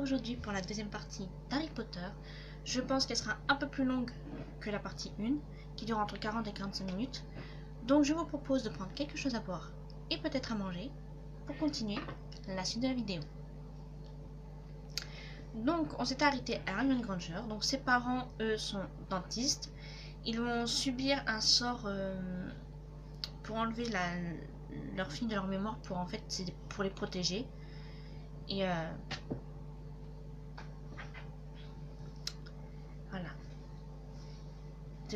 aujourd'hui pour la deuxième partie d'Harry Potter. Je pense qu'elle sera un peu plus longue que la partie 1, qui dure entre 40 et 45 minutes. Donc je vous propose de prendre quelque chose à boire et peut-être à manger pour continuer la suite de la vidéo. Donc on s'est arrêté à Hermione Granger. Donc ses parents, eux, sont dentistes. Ils vont subir un sort euh, pour enlever leur fille de leur mémoire pour en fait pour les protéger et euh, voilà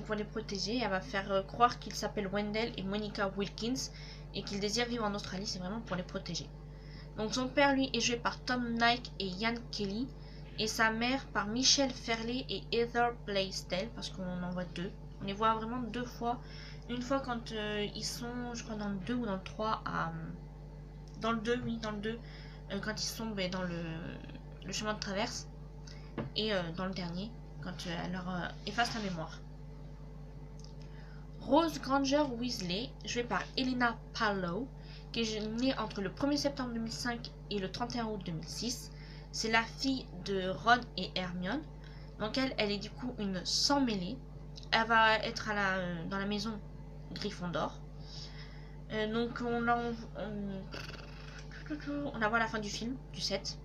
pour les protéger elle va faire euh, croire qu'ils s'appellent Wendell et Monica Wilkins et qu'ils désirent vivre en Australie c'est vraiment pour les protéger. Donc son père lui est joué par Tom Nike et Ian Kelly et sa mère par Michelle Fairley et Heather Blaisdell parce qu'on en voit deux. On les voit vraiment deux fois. Une fois quand euh, ils sont, je crois dans le 2 ou dans le 3, à, dans le 2, oui, dans le 2, euh, quand ils sont ben, dans le, chemin de traverse, et euh, dans le dernier, quand elle leur efface la mémoire. Rose Granger Weasley, jouée par Elena Pallow, qui est née entre le 1er septembre 2005 et le 31 août 2006. C'est la fille de Ron et Hermione. Donc elle, elle est du coup une sans mêlée. Elle va être à la, dans la maison Gryffondor. Euh, donc on la, on, voit à la fin du film, du 7.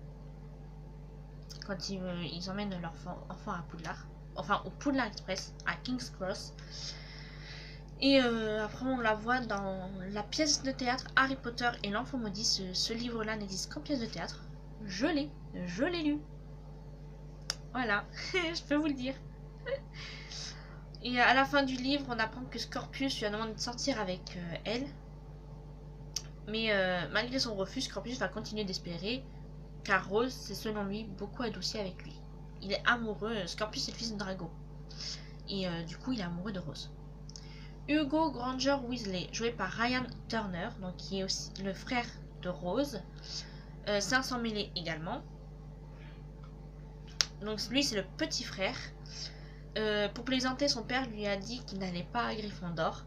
Quand ils, euh, ils emmènent leur enfant à Poudlard. Enfin au Poudlard Express, à King's Cross. Et euh, après on la voit dans la pièce de théâtre Harry Potter et l'enfant maudit. Ce, livre-là n'existe qu'en pièce de théâtre. Je l'ai, je l'ai lu. Voilà, je peux vous le dire. Et à la fin du livre, on apprend que Scorpius lui a demandé de sortir avec euh, elle. Mais euh, malgré son refus, Scorpius va continuer d'espérer, car Rose s'est selon lui beaucoup adouci avec lui. Il est amoureux, Scorpius est le fils de Drago. Et du coup, il est amoureux de Rose. Hugo Granger Weasley, joué par Ryan Turner, donc qui est aussi le frère de Rose. 500 mêlés également. Donc lui, c'est le petit frère. Euh, pour plaisanter, son père lui a dit qu'il n'allait pas à Gryffondor.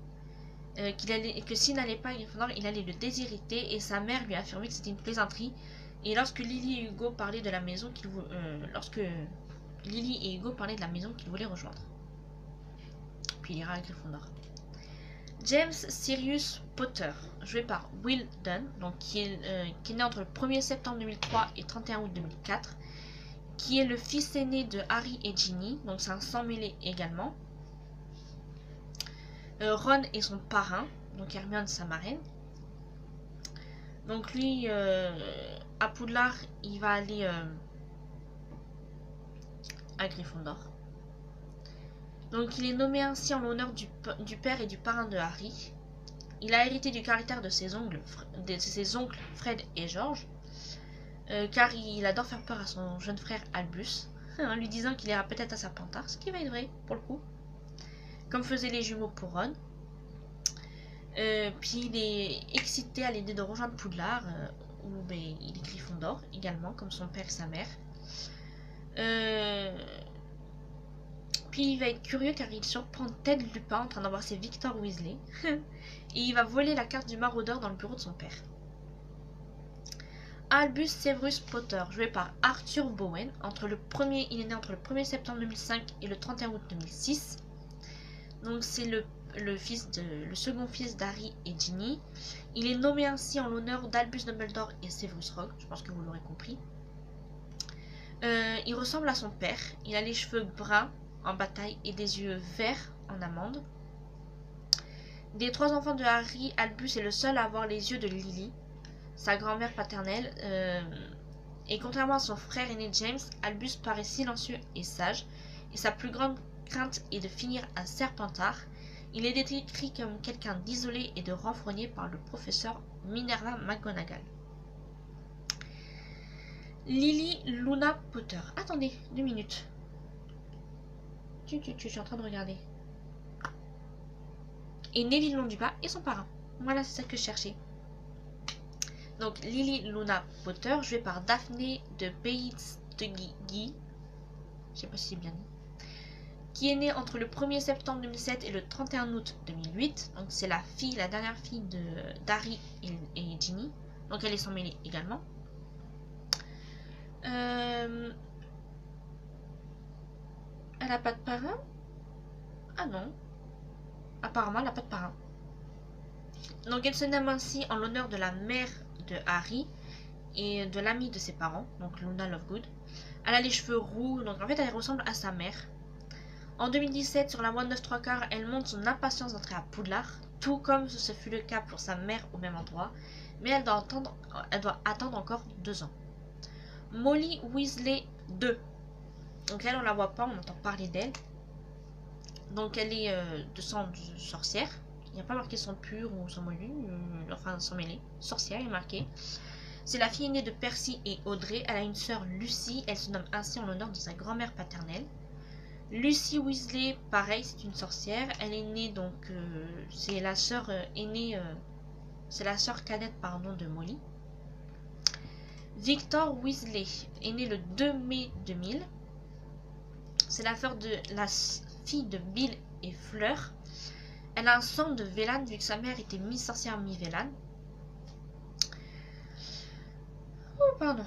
Euh, allait, que s'il n'allait pas à Gryffondor, il allait le déshériter. Et sa mère lui a affirmé que c'était une plaisanterie. Et lorsque Lily et Hugo parlaient de la maison qu'il euh, lorsque Lily et Hugo parlaient de la maison qu'ils voulaient rejoindre. Puis il ira à Gryffondor. James Sirius Potter, joué par Will Dunn, donc qui est, est né entre le 1er septembre 2003 et 31 août 2004 qui est le fils aîné de Harry et Ginny, donc c'est un sang mêlé également. Euh, Ron est son parrain, donc Hermione sa marraine. Donc lui, euh, à Poudlard, il va aller euh, à Gryffondor. Donc il est nommé ainsi en l'honneur du, père et du parrain de Harry. Il a hérité du caractère de ses, oncles Fred et George. Euh, car il adore faire peur à son jeune frère Albus, en lui disant qu'il ira peut-être à Serpentard, ce qui va être vrai pour le coup, comme faisaient les jumeaux pour Ron. Euh, puis il est excité à l'idée de rejoindre Poudlard, euh, où ben, il est Gryffondor également, comme son père et sa mère. Puis il va être curieux car il surprend Ted Lupin en train d'embrasser Victor Weasley. et il va voler la carte du maraudeur dans le bureau de son père. Albus Severus Potter, joué par Arthur Bowen. Entre le il est né entre le 1er septembre 2005 et le 31 août 2006. Donc c'est le, fils de, le second fils d'Harry et Ginny. Il est nommé ainsi en l'honneur d'Albus Dumbledore et Severus Rogue. Je pense que vous l'aurez compris. Euh, il ressemble à son père. Il a les cheveux bruns en bataille et des yeux verts en amande. Des trois enfants de Harry, Albus est le seul à avoir les yeux de Lily sa grand-mère paternelle. Euh, et contrairement à son frère aîné James, Albus paraît silencieux et sage, et sa plus grande crainte est de finir à Serpentard. Il est décrit comme quelqu'un d'isolé et de renfrogné par le professeur Minerva McGonagall. Lily Luna Potter. Attendez, deux minutes. Tu, tu, tu, je suis en train de regarder. Et Neville Londupas et son parrain. Voilà, c'est ça que je cherchais. Donc Lily Luna Potter, jouée par Daphné de Guy, je sais pas si c'est bien dit, qui est née entre le 1er septembre 2007 et le 31 août 2008. Donc c'est la fille, la dernière fille de d'Harry et, Ginny. Donc elle est sans mêlée également. Euh, elle a pas de parrain Ah non. Apparemment, elle n'a pas de parrain. Donc, elle se nomme ainsi en l'honneur de la mère de Harry et de l'amie de ses parents, donc Luna Lovegood. Elle a les cheveux roux, donc en fait, elle ressemble à sa mère. En 2017, sur la mois 9 3 quarts, elle montre son impatience d'entrer à Poudlard, tout comme ce fut le cas pour sa mère au même endroit, mais elle doit, attendre, elle doit attendre encore deux ans. Molly Weasley 2. Donc elle, on la voit pas, on entend parler d'elle. Donc elle est euh, de sang sorcière. Il n'y a pas marqué son pur ou son mollu, euh, enfin son mêlé. Sorcière est marqué. C'est la fille aînée de Percy et Audrey. Elle a une sœur Lucie. Elle se nomme ainsi en l'honneur de sa grand-mère paternelle. Lucie Weasley, pareil, c'est une sorcière. Elle est née donc, euh, c'est la sœur aînée, c'est la sœur cadette pardon de Molly. Victor Weasley est né le 2 mai 2000. C'est la, de, la fille de Bill et Fleur. Elle a un sang de Vélan vu que sa mère était mi-sorcière, mi-Vélan. Oh, pardon.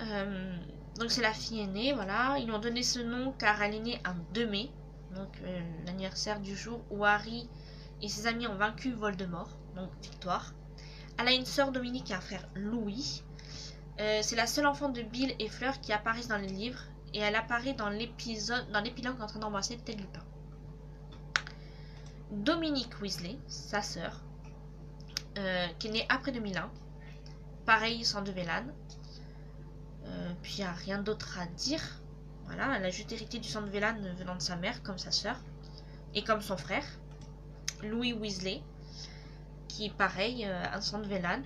Euh, donc c'est la fille aînée, voilà. Ils lui ont donné ce nom car elle est née un 2 mai. Donc euh, l'anniversaire du jour où Harry et ses amis ont vaincu Voldemort. Donc victoire. Elle a une sœur Dominique et un frère Louis. Euh, c'est la seule enfant de Bill et Fleur qui apparaissent dans les livres et elle apparaît dans l'épisode, dans l'épilogue en train d'embrasser Ted Lupin. Dominique Weasley, sa sœur, euh, qui est née après 2001, pareil sans de Vélan. Euh, puis il n'y a rien d'autre à dire. Voilà, elle a juste hérité du sang de Vélan venant de sa mère, comme sa sœur, et comme son frère, Louis Weasley, qui est pareil, un sang de Vélan.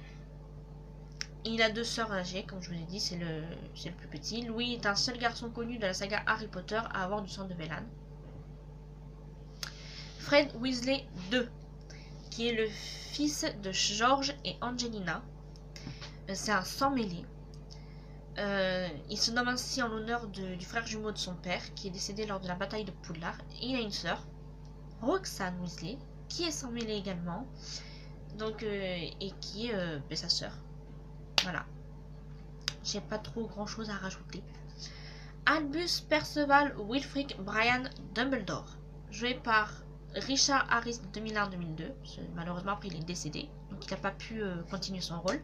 Il a deux sœurs âgées, comme je vous ai dit, c'est le, le, plus petit. Louis est un seul garçon connu de la saga Harry Potter à avoir du sang de Vélan. Fred Weasley II, qui est le fils de George et Angelina. Euh, c'est un sang mêlé. Euh, il se nomme ainsi en l'honneur du frère jumeau de son père, qui est décédé lors de la bataille de Poudlard. Il a une sœur, Roxane Weasley, qui est sans mêlé également, donc, euh, et qui est ben, sa sœur. Voilà. J'ai pas trop grand chose à rajouter. Albus Perceval Wilfrid Brian Dumbledore, joué par Richard Harris 2001-2002. Malheureusement, après, il est décédé, donc il n'a pas pu euh, continuer son rôle.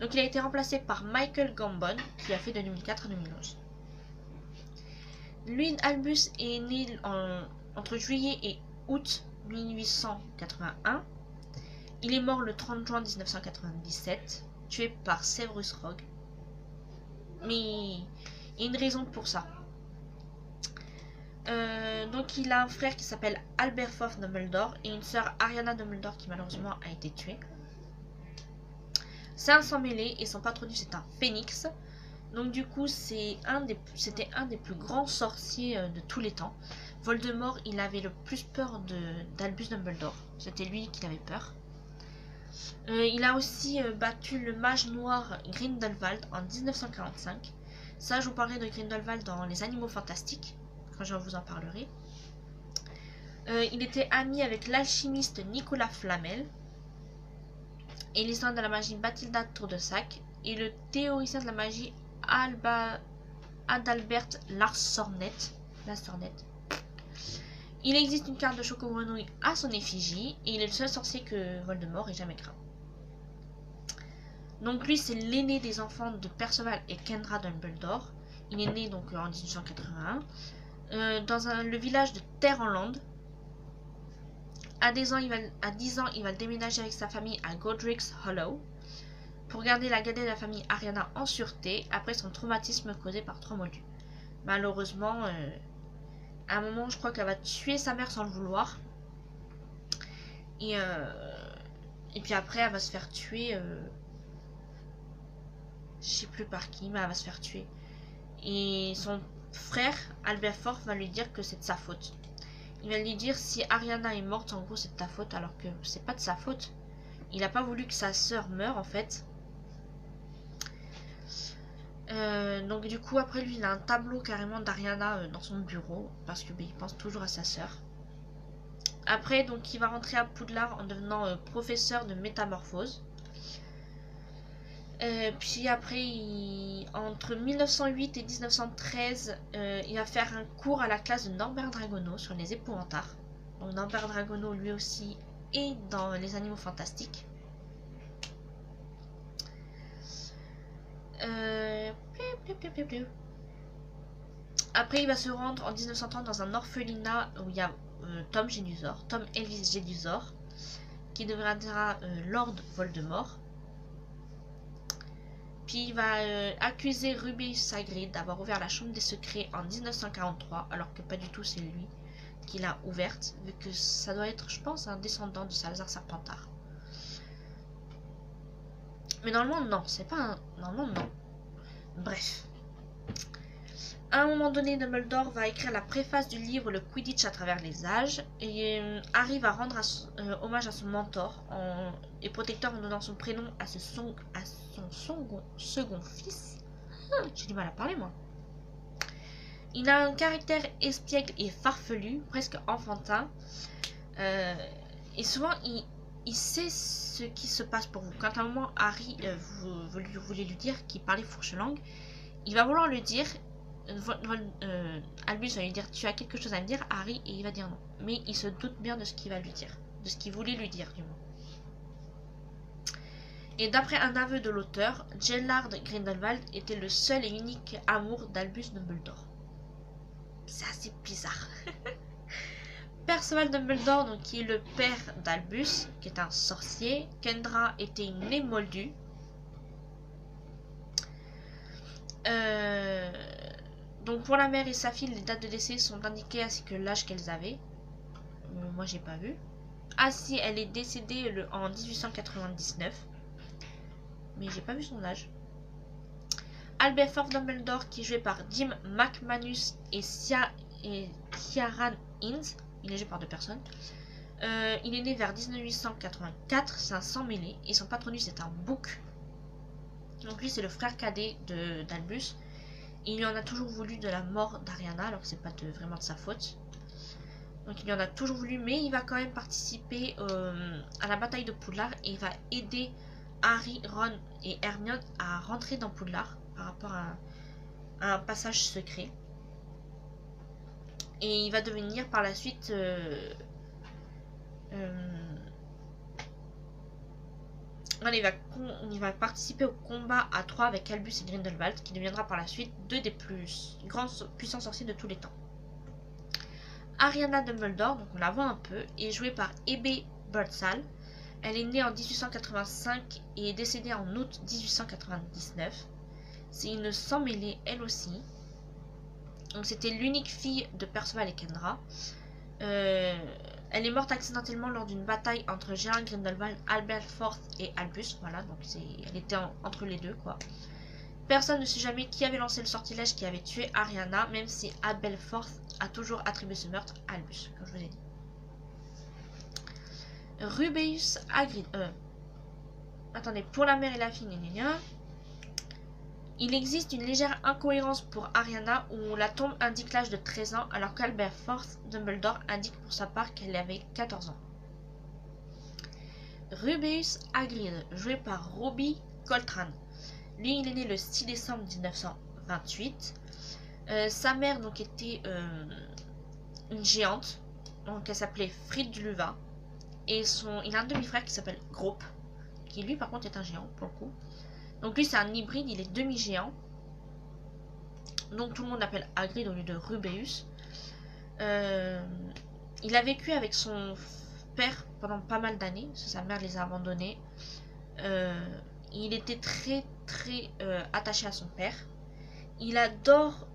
Donc, il a été remplacé par Michael Gambon, qui a fait de 2004 à 2011. Lui, Albus est né entre juillet et août 1881. Il est mort le 30 juin 1997 tué par Severus Rogue. Mais il y a une raison pour ça. Euh, donc il a un frère qui s'appelle Albert Foff Dumbledore et une sœur Ariana Dumbledore qui malheureusement a été tuée. C'est un sang mêlé et son patronyme c'est un phénix. Donc du coup c'est un c'était un des plus grands sorciers euh, de tous les temps. Voldemort il avait le plus peur d'Albus Dumbledore. C'était lui qui avait peur. Euh, il a aussi euh, battu le mage noir Grindelwald en 1945. Ça, je vous parlerai de Grindelwald dans Les Animaux Fantastiques, quand je vous en parlerai. Euh, il était ami avec l'alchimiste Nicolas Flamel et l'histoire de la magie Bathilda Tour-de-Sac et le théoricien de la magie Alba Adalbert. Larsornet. Il existe une carte de Choco-Grenouille à son effigie et il est le seul sorcier que Voldemort ait jamais craint. Donc lui c'est l'aîné des enfants de Perceval et Kendra Dumbledore. Il est né donc en 1881 euh, dans le village de Terre-en-Land. À 10 ans, il va, à 10 ans, il va déménager avec sa famille à Godric's Hollow pour garder la gadette de la famille Ariana en sûreté après son traumatisme causé par trois. Malheureusement, euh, à un moment, je crois qu'elle va tuer sa mère sans le vouloir. Et, euh, et puis après, elle va se faire tuer. Euh, je sais plus par qui, mais elle va se faire tuer. Et son frère, Albert Fort, va lui dire que c'est de sa faute. Il va lui dire si Ariana est morte, en gros, c'est de ta faute, alors que c'est pas de sa faute. Il n'a pas voulu que sa sœur meure, en fait. Euh, donc du coup après lui il a un tableau carrément d'Ariana euh, dans son bureau parce que il pense toujours à sa sœur. Après donc il va rentrer à Poudlard en devenant euh, professeur de métamorphose. Puis après, entre 1908 et 1913, euh, il va faire un cours à la classe de Norbert Dragono sur les épouvantards. Donc Norbert Dragono, lui aussi, est dans les animaux fantastiques. Euh, après, il va se rendre en 1930 dans un orphelinat où il y a Tom Gédusor, Tom Elvis Gédusor, qui deviendra Lord Voldemort. Puis il va euh, accuser Ruby Sagrid d'avoir ouvert la chambre des secrets en 1943, alors que pas du tout c'est lui qui l'a ouverte, vu que ça doit être, je pense, un descendant de Salazar Serpentard. Mais normalement, non, c'est pas un... Normalement, non. Bref. À un moment donné, Dumbledore va écrire la préface du livre Le Quidditch à travers les âges et euh, arrive à rendre euh, hommage à son mentor et protecteur en donnant son prénom à, son, second, fils. Ah, j'ai du mal à parler moi. Il a un caractère espiègle et farfelu, presque enfantin. Euh, et souvent, il, sait ce qui se passe pour vous. Quand à un moment, Harry, vous, voulez lui dire qu'il parlait fourche langue, il va vouloir le dire euh, Albus va lui dire tu as quelque chose à me dire Harry et il va dire non. Mais il se doute bien de ce qu'il va lui dire de ce qu'il voulait lui dire du moins. Et d'après un aveu de l'auteur Gellard Grindelwald était le seul et unique amour d'Albus Dumbledore. C'est assez bizarre Perceval Dumbledore donc, qui est le père d'Albus qui est un sorcier Kendra était une émoldue euh, donc pour la mère et sa fille, les dates de décès sont indiquées ainsi que l'âge qu'elles avaient. Euh, moi j'ai pas vu. Ah elle est décédée le, en 1899. Mais j'ai pas vu son âge. Albert Ford Dumbledore qui est joué par Jim McManus et, Sia, et Ciaran Innes. Il est joué par deux personnes. Euh, il est né vers 1884, c'est un sang mêlé. Et son patronus est un bouc. Donc lui c'est le frère cadet d'Albus. Il en a toujours voulu de la mort d'Ariana, alors que c'est pas vraiment de sa faute. Donc il en a toujours voulu, mais il va quand même participer euh, à la bataille de Poudlard et il va aider Harry, Ron et Hermione à rentrer dans Poudlard par rapport à, un passage secret. Et il va devenir par la suite euh, euh, il va, participer au combat à 3 avec Albus et Grindelwald, qui deviendra par la suite deux des plus grands puissants sorciers de tous les temps. Ariana Dumbledore, donc on la voit un peu, est jouée par Ebe Birdsall. Elle est née en 1885 et est décédée en août 1899. C'est une sang mêlée elle aussi. Donc c'était l'unique fille de Perceval et Kendra. Euh, elle est morte accidentellement lors d'une bataille entre Gérald Grindelwald, Albert Forth et Albus. Voilà, donc elle était entre les deux, quoi. Personne ne sait jamais qui avait lancé le sortilège qui avait tué Ariana, même si Albert Forth a toujours attribué ce meurtre à Albus, comme je vous ai dit. Rubeus Agrid... Euh, attendez, pour la mère et la fille, il existe une légère incohérence pour Ariana où la tombe indique l'âge de 13 ans alors qu'Albert Force Dumbledore indique pour sa part qu'elle avait 14 ans. Rubeus Hagrid, joué par Robbie Coltrane. Lui, il est né le 6 décembre 1928. Euh, sa mère donc était euh, une géante, donc elle s'appelait Fridluva. Et son, il a un demi-frère qui s'appelle Grope, qui lui par contre est un géant pour le coup. Donc lui c'est un hybride, il est demi-géant. Donc tout le monde l'appelle Hagrid au lieu de Rubeus. Euh, il a vécu avec son père pendant pas mal d'années, sa mère les a abandonnés. Euh, il était très très euh, attaché à son père. Il adore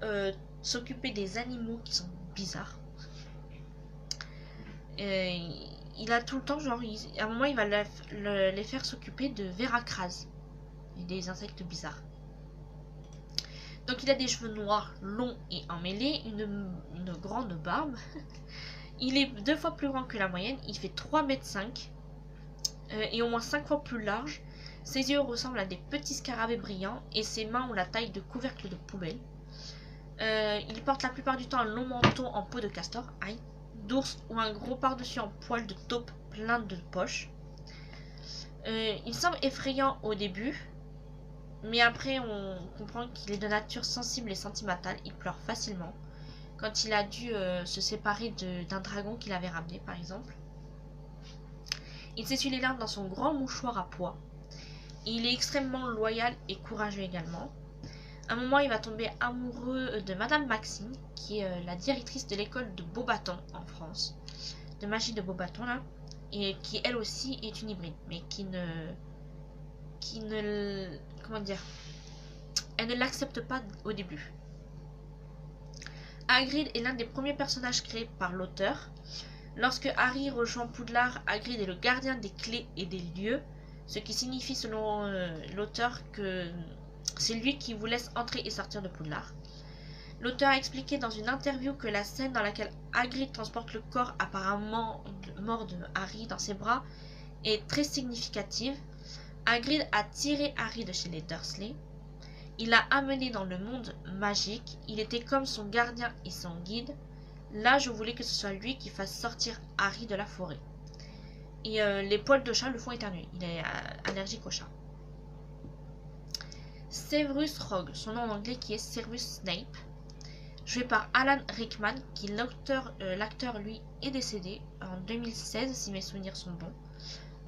s'occuper des animaux qui sont bizarres. il a tout le temps, genre, à un moment, il va les faire s'occuper de Des insectes bizarres. Donc il a des cheveux noirs, longs et emmêlés, une, grande barbe. il est deux fois plus grand que la moyenne, il fait 3 mètres 5 euh, et au moins 5 fois plus large. Ses yeux ressemblent à des petits scarabées brillants et ses mains ont la taille de couvercle de poubelle. Euh, il porte la plupart du temps un long manteau en peau de castor, aïe, d'ours ou un gros par-dessus en poil de taupe plein de poches. Euh, il semble effrayant au début, Mais après, on comprend qu'il est de nature sensible et sentimentale. Il pleure facilement. Quand il a dû euh, se séparer d'un dragon qu'il avait ramené, par exemple. Il s'essuie les larmes dans son grand mouchoir à pois. Il est extrêmement loyal et courageux également. À un moment, il va tomber amoureux de Madame Maxine, qui est euh, la directrice de l'école de Beaubaton en France, de magie de Beaubaton là, et qui elle aussi est une hybride, mais qui ne, qui ne, comment dire, elle ne l'accepte pas au début. Hagrid est l'un des premiers personnages créés par l'auteur. Lorsque Harry rejoint Poudlard, Hagrid est le gardien des clés et des lieux, ce qui signifie selon euh, l'auteur que c'est lui qui vous laisse entrer et sortir de Poudlard. L'auteur a expliqué dans une interview que la scène dans laquelle Hagrid transporte le corps apparemment mort de Harry dans ses bras est très significative. Hagrid a tiré Harry de chez les Dursley. Il l'a amené dans le monde magique. Il était comme son gardien et son guide. Là, je voulais que ce soit lui qui fasse sortir Harry de la forêt. Et euh, les poils de chat le font éternuer. Il est euh, allergique au chat. Severus Rogue, son nom en anglais qui est Severus Snape, joué par Alan Rickman, qui euh, l'acteur lui est décédé en 2016 si mes souvenirs sont bons.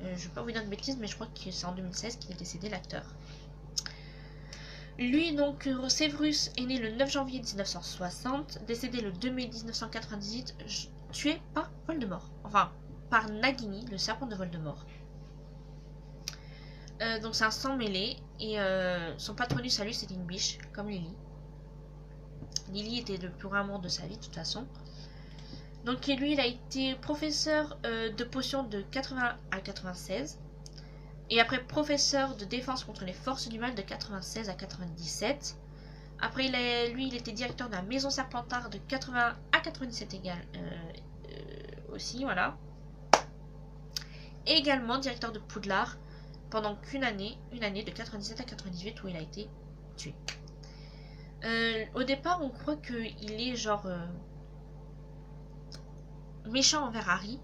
Euh, je ne vais pas vous dire de bêtises, mais je crois que c'est en 2016 qu'il est décédé l'acteur. Lui, donc, Severus est né le 9 janvier 1960, décédé le 2 mai 1998, tué par Voldemort. Enfin, par Nagini, le serpent de Voldemort. Euh, donc c'est un sang mêlé. Et euh, son patronus à lui, c'était une biche, comme Lily. Lily était le plus grand amour de sa vie, de toute façon. Donc lui, il a été professeur euh, de potions de 80 à 96. Et après professeur de défense contre les forces du mal de 96 à 97. Après, il lui, il était directeur de la maison Serpentard de 80 à 97 égal, aussi, voilà. Et également directeur de Poudlard pendant qu'une année, une année de 97 à 98 où il a été tué. Euh, au départ, on croit qu'il est genre euh, méchant envers Harry.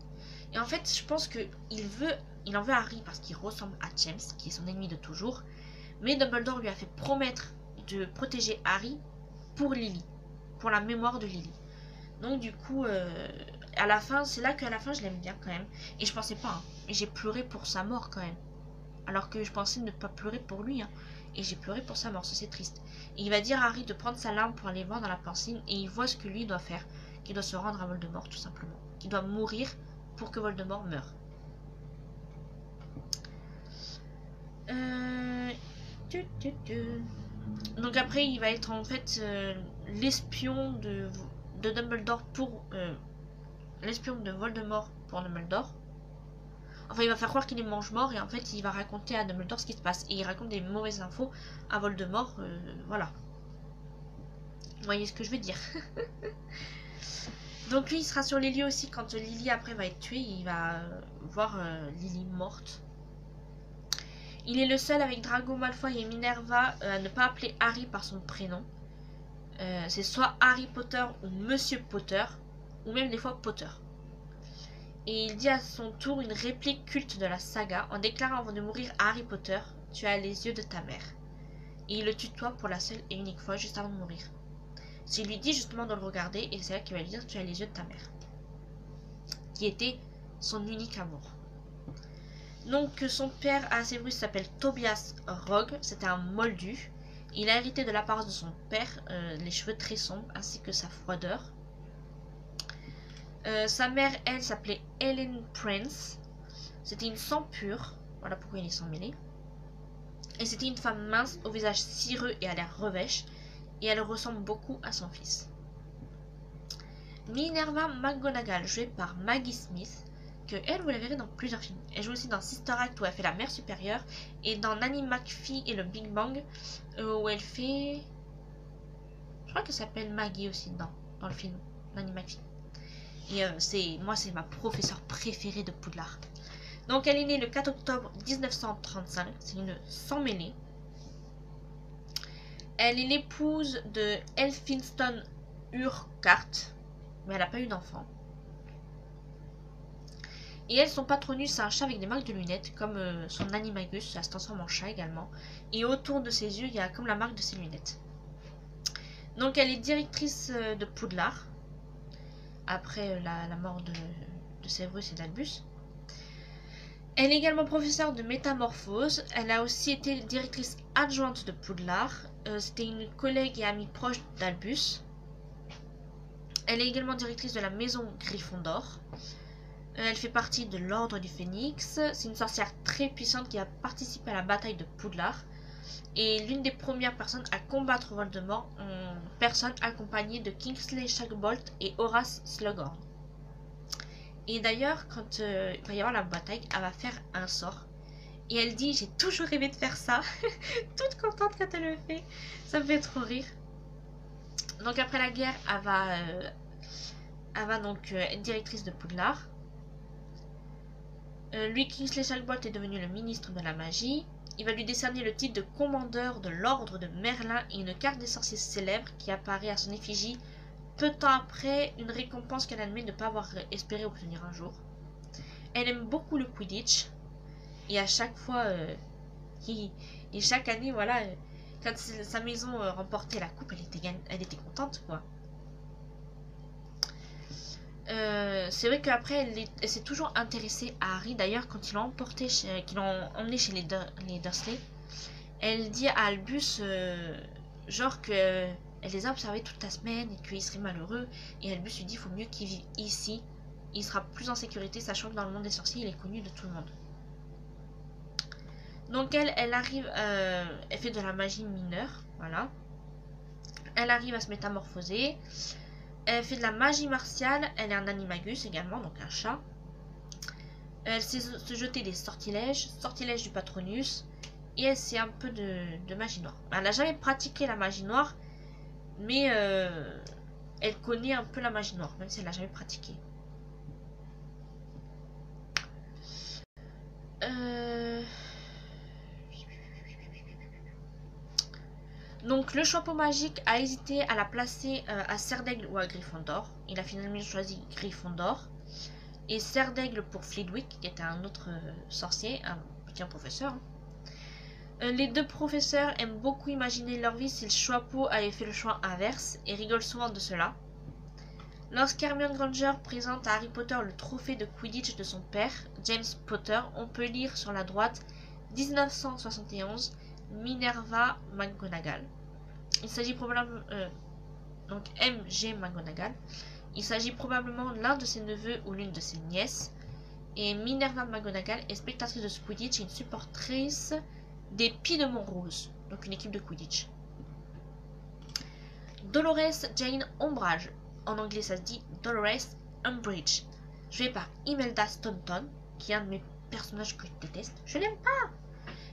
Et en fait, je pense qu'il veut, il en veut Harry parce qu'il ressemble à James, qui est son ennemi de toujours. Mais Dumbledore lui a fait promettre de protéger Harry pour Lily, pour la mémoire de Lily. Donc du coup, euh, à la fin, c'est là qu'à la fin, je l'aime bien quand même. Et je pensais pas, hein, j'ai pleuré pour sa mort quand même. Alors que je pensais ne pas pleurer pour lui. Hein. Et j'ai pleuré pour sa mort, c'est triste. il va dire à Harry de prendre sa larme pour aller voir dans la piscine et il voit ce que lui doit faire. Qu'il doit se rendre à Voldemort tout simplement. Qu'il doit mourir pour que Voldemort meure. Euh, Donc après, il va être en fait euh, l'espion de, de Dumbledore pour... Euh, l'espion de Voldemort pour Dumbledore. Enfin, il va faire croire qu'il est mange-mort et en fait, il va raconter à Dumbledore ce qui se passe. Et il raconte des mauvaises infos à Voldemort. Voilà. Vous voyez ce que je veux dire. Donc lui, il sera sur les lieux aussi quand Lily après va être tuée. Il va euh, voir euh, Lily morte. Il est le seul avec Drago Malfoy et Minerva à ne pas appeler Harry par son prénom. C'est soit Harry Potter ou Monsieur Potter, ou même des fois Potter et il dit à son tour une réplique culte de la saga en déclarant avant de mourir Harry Potter Tu as les yeux de ta mère. Et il le tutoie pour la seule et unique fois juste avant de mourir. Il lui dit justement de le regarder et c'est là qu'il va lui dire Tu as les yeux de ta mère. Qui était son unique amour. Donc son père à Severus s'appelle Tobias Rogue, c'était un moldu. Il a hérité de l'apparence de son père, euh, les cheveux très sombres ainsi que sa froideur. Euh, sa mère, elle, s'appelait Ellen Prince. C'était une sang pure. Voilà pourquoi il est sang mêlé. Et c'était une femme mince, au visage cireux et à l'air revêche. Et elle ressemble beaucoup à son fils. Minerva McGonagall, jouée par Maggie Smith, que elle, vous la verrez dans plusieurs films. Elle joue aussi dans Sister Act où elle fait la mère supérieure et dans Nanny McPhee et le Big Bang où elle fait... Je crois qu'elle s'appelle Maggie aussi dans le film, Nanny McPhee. Et euh, c'est moi, c'est ma professeure préférée de Poudlard. Donc elle est née le 4 octobre 1935. C'est une sans mêlée. Elle est l'épouse de Elphinston Urquhart, mais elle n'a pas eu d'enfant. Et elle, son patronus, c'est un chat avec des marques de lunettes, comme euh, son animagus, ça se transforme en chat également. Et autour de ses yeux, il y a comme la marque de ses lunettes. Donc elle est directrice euh, de Poudlard, après la, mort de, de Severus et d'Albus. Elle est également professeure de métamorphose. Elle a aussi été directrice adjointe de Poudlard. Euh, c'était une collègue et amie proche d'Albus. Elle est également directrice de la maison Gryffondor. Euh, elle fait partie de l'ordre du Phénix. C'est une sorcière très puissante qui a participé à la bataille de Poudlard. Et l'une des premières personnes à combattre Voldemort personne accompagnée de Kingsley Shacklebolt et Horace Slughorn. Et d'ailleurs, quand euh, il va y avoir la bataille, elle va faire un sort. Et elle dit J'ai toujours rêvé de faire ça. Toute contente quand elle le fait. Ça me fait trop rire. Donc après la guerre, elle va, euh, elle va donc euh, être directrice de Poudlard. lui, Kingsley Shacklebolt est devenu le ministre de la magie. Il va lui décerner le titre de commandeur de l'ordre de Merlin et une carte des sorciers célèbres qui apparaît à son effigie peu de temps après, une récompense qu'elle admet ne pas avoir espéré obtenir un jour. Elle aime beaucoup le Quidditch. Et à chaque fois, euh, et chaque année, voilà, quand sa maison euh, remportait la coupe, elle était, elle était contente, quoi. Euh, c'est vrai qu'après, elle, s'est toujours intéressée à Harry. D'ailleurs, quand ils l'ont qu'ils l'ont emmené chez les, les, Dursley, elle dit à Albus, genre que elle les a observés toute la semaine et qu'il serait malheureux. Et Albus lui dit il faut mieux qu'il vive ici. Il sera plus en sécurité, sachant que dans le monde des sorciers, il est connu de tout le monde. Donc elle, elle arrive, euh, elle fait de la magie mineure, voilà. Elle arrive à se métamorphoser. Elle fait de la magie martiale. Elle est un animagus également, donc un chat. Elle sait se jeter des sortilèges, sortilèges du patronus. Et elle sait un peu de magie noire. Elle n'a jamais pratiqué la magie noire, mais euh, elle connaît un peu la magie noire, même si elle n'a jamais pratiqué. Euh, donc le chapeau magique a hésité à la placer euh, à Serdaigle ou à Gryffondor. Il a finalement choisi Gryffondor. Et Serdaigle pour Flitwick, qui était un autre sorcier, un petit professeur. Hein. Euh, les deux professeurs aiment beaucoup imaginer leur vie si le chapeau avait fait le choix inverse et rigolent souvent de cela. Lorsqu'Hermione Granger présente à Harry Potter le trophée de Quidditch de son père, James Potter, on peut lire sur la droite 1971 Minerva McGonagall. Il s'agit probablement euh, donc MG McGonagall. Il s'agit probablement l'un de ses neveux ou l'une de ses nièces. Et Minerva McGonagall est spectatrice de Quidditch et une supportrice des Pieds de Montrose, donc une équipe de Quidditch. Dolores Jane Ombrage, en anglais ça se dit Dolores Umbridge, jouée par Imelda Staunton, qui est un de mes personnages que je déteste. Je l'aime pas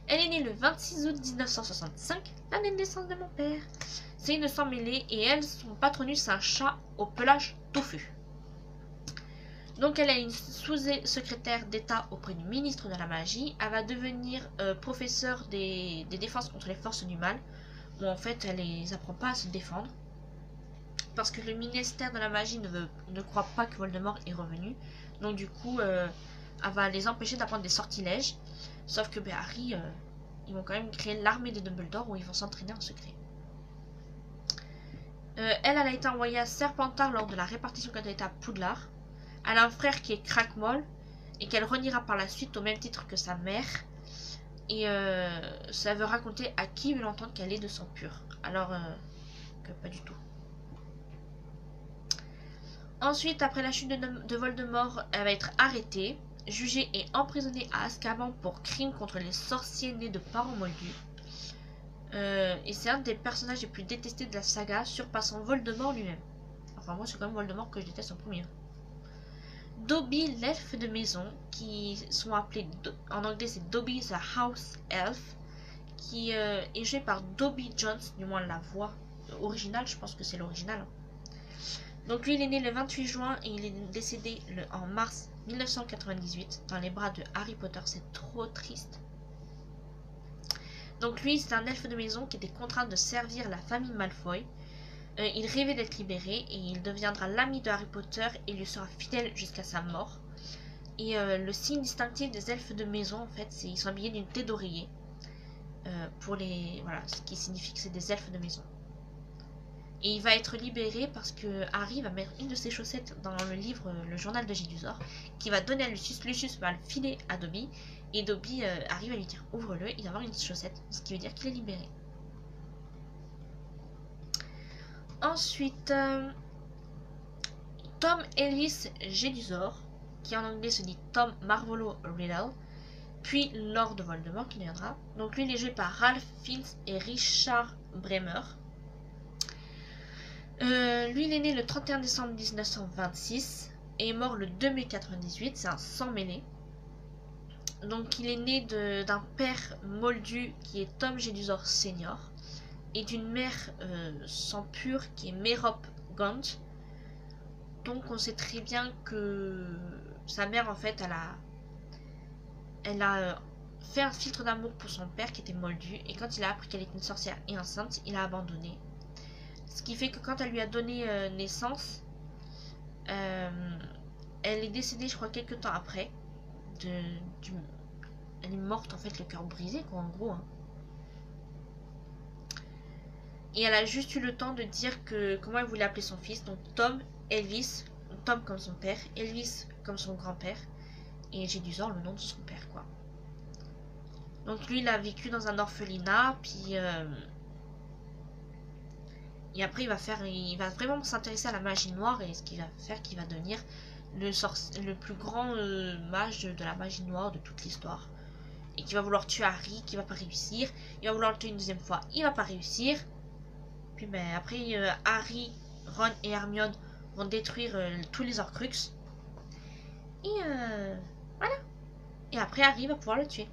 Elle est née le 26 août 1965, l'année de naissance de mon père. C'est une sang mêlée et elle, son patronus, c'est un chat au pelage touffu. Donc elle est une sous-secrétaire d'État auprès du ministre de la Magie. Elle va devenir euh, professeure des, défenses contre les forces du mal, où en fait elle les apprend pas à se défendre. Parce que le ministère de la Magie ne, croit pas que Voldemort est revenu. Donc du coup, euh, elle va les empêcher d'apprendre des sortilèges. Sauf que Harry, euh, ils vont quand même créer l'armée de Dumbledore où ils vont s'entraîner en secret. elle, elle a été envoyée à Serpentard lors de la répartition était à Poudlard. Elle a un frère qui est crackmoll et qu'elle reniera par la suite au même titre que sa mère. Et euh, ça veut raconter à qui veut l'entendre qu'elle est de sang pur. Alors euh, que pas du tout. Ensuite, après la chute de, Voldemort, elle va être arrêtée, jugée et emprisonnée à Azkaban pour crime contre les sorciers nés de parents moldus. Euh, et c'est un des personnages les plus détestés de la saga, surpassant Voldemort lui-même. Enfin, moi, c'est quand même Voldemort que je déteste en premier. Dobby l'elfe de maison, qui sont appelés, en anglais c'est Dobby the House Elf, qui euh, est joué par Dobby Jones, du moins la voix originale, je pense que c'est l'original. Donc lui il est né le 28 juin et il est décédé le, en mars 1998 dans les bras de Harry Potter, c'est trop triste. Donc lui c'est un elfe de maison qui était contraint de servir la famille Malfoy euh, il rêvait d'être libéré et il deviendra l'ami de Harry Potter et lui sera fidèle jusqu'à sa mort. Et euh, le signe distinctif des elfes de maison, en fait, c'est ils sont habillés d'une tête d'oreiller. Euh, les. Voilà, ce qui signifie que c'est des elfes de maison. Et il va être libéré parce que Harry va mettre une de ses chaussettes dans le livre Le journal de Gédusor, qui va donner à Lucius. Lucius va le filer à Dobby. Et Dobby arrive à lui dire ouvre-le, il va avoir une chaussette, ce qui veut dire qu'il est libéré. Ensuite, Tom Ellis Gédusor, qui en anglais se dit Tom Marvolo Riddle, puis Lord Voldemort qui viendra. Donc lui il est joué par Ralph Fiennes et Richard Bremer. Euh, lui il est né le 31 décembre 1926 et est mort le 2 mai 98, c'est un sang mêlé. Donc il est né d'un père moldu qui est Tom Gédusor senior et d'une mère euh, sans pur qui est Merop Gaunt donc on sait très bien que sa mère en fait elle a euh, fait un filtre d'amour pour son père qui était moldu et quand il a appris qu'elle était une sorcière et enceinte, il a abandonné. Ce qui fait que quand elle lui a donné euh, naissance, euh, elle est décédée je crois quelques temps après. Elle est morte en fait le cœur brisé quoi en gros. Hein. Et elle a juste eu le temps de dire que comment elle voulait appeler son fils. Donc Tom Elvis, Tom comme son père, Elvis comme son grand-père, et Gédusor le nom de son père, quoi. Donc lui, il a vécu dans un orphelinat, puis... Euh, et après, il va faire... Il va vraiment s'intéresser à la magie noire, et ce qu'il va faire, qu'il va devenir le, le plus grand euh, mage de la magie noire de toute l'histoire. Et qui va vouloir tuer Harry, qui va pas réussir. Il va vouloir le tuer une deuxième fois, il va pas réussir. Puis ben, après, euh, Harry, Ron et Hermione vont détruire euh, tous les Horcruxes. Et euh, voilà. Et après, Harry va pouvoir le tuer.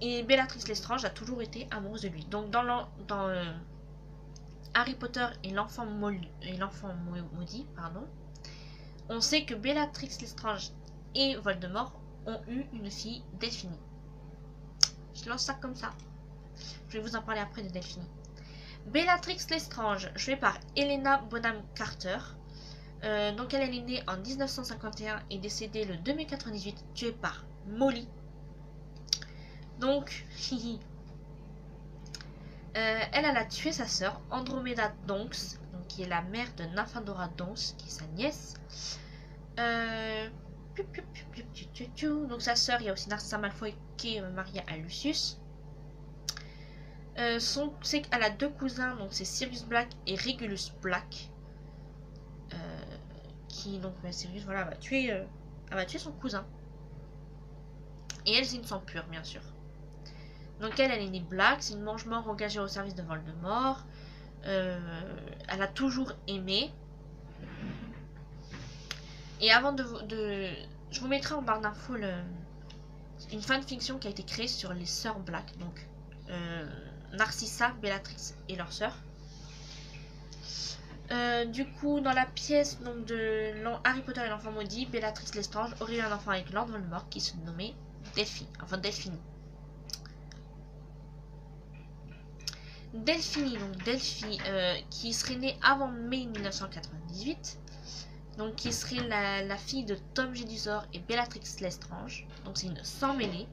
Et Bellatrix Lestrange a toujours été amoureuse de lui. Donc dans, dans Harry Potter et l'enfant maudit, pardon, on sait que Bellatrix Lestrange et Voldemort ont eu une fille Delphine. Je lance ça comme ça. Je vais vous en parler après de Delphine. Bellatrix Lestrange, jouée par Helena Bonham Carter. Euh, donc elle est née en 1951 et décédée le 2 mai 98, tuée par Molly. Donc, euh, elle, a tué sa sœur, Andromeda Donks, donc, qui est la mère de Nymphadora Donks, qui est sa nièce. Euh, donc sa sœur, il y a aussi Narcissa Malfoy qui est mariée à Lucius. Euh, c'est qu'elle a deux cousins, donc c'est Sirius Black et Regulus Black. Euh, qui, donc, bah, Sirius, voilà, va tuer, euh, va tuer son cousin. Et elle, c'est une sang pure, bien sûr. Donc elle, elle est née Black, c'est une mange-mort engagée au service de Voldemort. elle a toujours aimé. Et avant de, de... Je vous mettrai en barre d'infos une fanfiction qui a été créée sur les sœurs Black. Donc, Narcissa, Bellatrix et leur sœur. Euh, du coup, dans la pièce donc, de Harry Potter et l'enfant maudit, Bellatrix Lestrange aurait eu un enfant avec Lord Voldemort qui se nommait Delphine. Enfin, Delphine. Delphine, donc Delphine, euh, qui serait née avant mai 1998. Donc, qui serait la, la fille de Tom Jedusor et Bellatrix Lestrange. Donc, c'est une sans mêlée.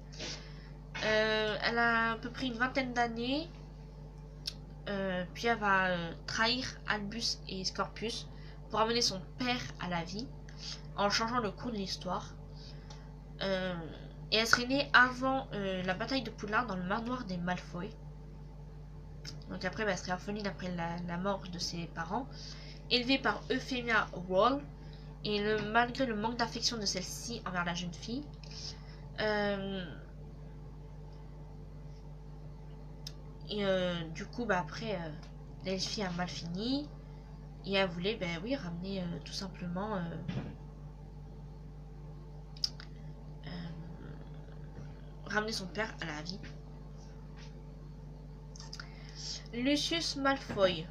Euh, elle a à peu près une vingtaine d'années. Euh, puis elle va euh, trahir Albus et Scorpius pour amener son père à la vie en changeant le cours de l'histoire. et elle serait née avant la bataille de Poudlard dans le manoir des Malfoy. Donc après, bah, elle serait orpheline après la, mort de ses parents. Élevée par Euphemia Wall. Et malgré le manque d'affection de celle-ci envers la jeune fille, Et euh, du coup, bah, après, euh, Delphi a mal fini. Et elle voulait, ben oui, ramener euh, tout simplement... ramener son père à la vie. Lucius Malfoy.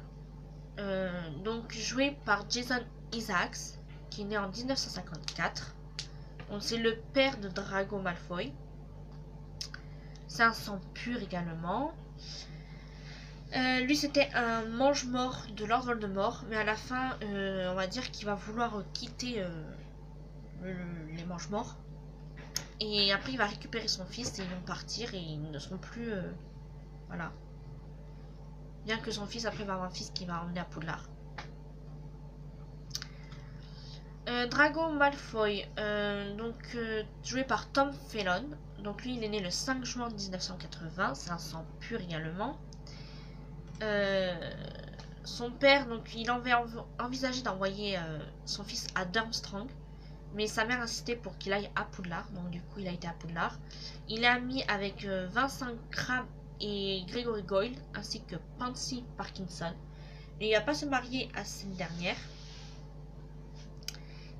donc joué par Jason Isaacs, qui est né en 1954. Donc c'est le père de Drago Malfoy. C'est un sang pur également. Euh, lui, c'était un mange-mort de Lord Voldemort, mais à la fin, euh, on va dire qu'il va vouloir quitter, euh, les mange-morts. Et après, il va récupérer son fils et ils vont partir et ils ne seront plus. Voilà. Bien que son fils, après, va avoir un fils qui va emmener à Poudlard. Drago Malfoy, donc joué par Tom Felon. Donc lui, il est né le 5 juin 1980, c'est un pur son père, donc il avait envisagé d'envoyer son fils à Durmstrang mais sa mère insistait pour qu'il aille à Poudlard, donc du coup il a été à Poudlard. Il est ami avec euh, Vincent Crabbe et Gregory Goyle, ainsi que Pansy Parkinson. Mais il va pas se marier à cette dernière.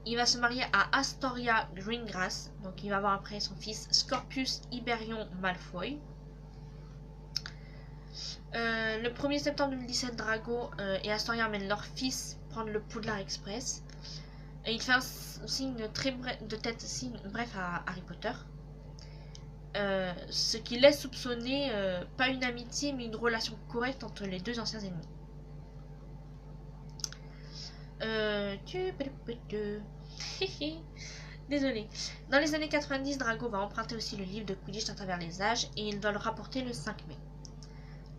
Il va se marier à Astoria Greengrass, donc il va avoir après son fils Scorpius Iberion Malfoy. Euh, le 1er septembre 2017, Drago euh, et Astoria amènent leur fils prendre le Poudlard Express. Et il fait un signe très de tête, signe bref à Harry Potter. Euh, ce qui laisse soupçonner pas une amitié mais une relation correcte entre les deux anciens ennemis. Euh, Désolé. Dans les années 90, Drago va emprunter aussi le livre de Quidditch à travers les âges et il doit le rapporter le 5 mai.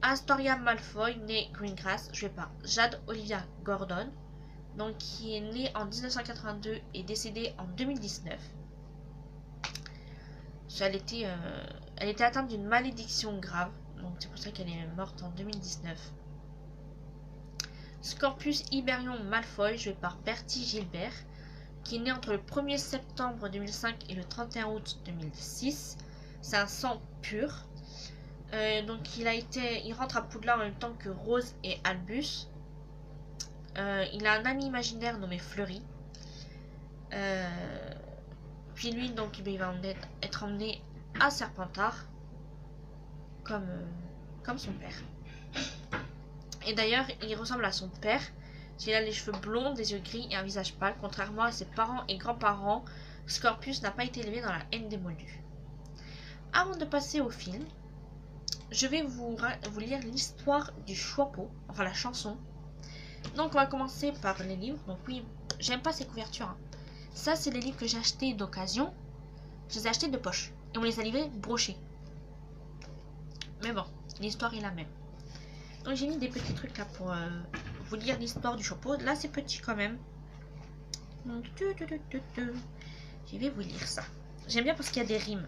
Astoria Malfoy, né Greengrass, joué par Jade Olivia Gordon, donc qui est née en 1982 et décédée en 2019. Elle était, euh, elle était atteinte d'une malédiction grave, donc c'est pour ça qu'elle est morte en 2019. Scorpius Iberion Malfoy, joué par Bertie Gilbert, qui né entre le 1er septembre 2005 et le 31 août 2006. C'est un sang pur. Euh, donc il a été, il rentre à Poudlard en même temps que Rose et Albus. Euh, il a un ami imaginaire nommé Fleury. Euh, puis lui, donc, il va être emmené à Serpentard, comme, comme son père. Et d'ailleurs, il ressemble à son père. Il a les cheveux blonds, des yeux gris et un visage pâle. Contrairement à ses parents et grands-parents, Scorpius n'a pas été élevé dans la haine des moldus. Avant de passer au film, je vais vous, lire l'histoire du Choixpeau, enfin la chanson donc on va commencer par les livres. Donc oui, j'aime pas ces couvertures. Hein. Ça, c'est les livres que j'ai achetés d'occasion. Je les ai achetés de poche. Et on les a livrés brochés. Mais bon, l'histoire est la même. Donc j'ai mis des petits trucs là pour euh, vous lire l'histoire du chapeau. Là, c'est petit quand même. Je vais vous lire ça. J'aime bien parce qu'il y a des rimes.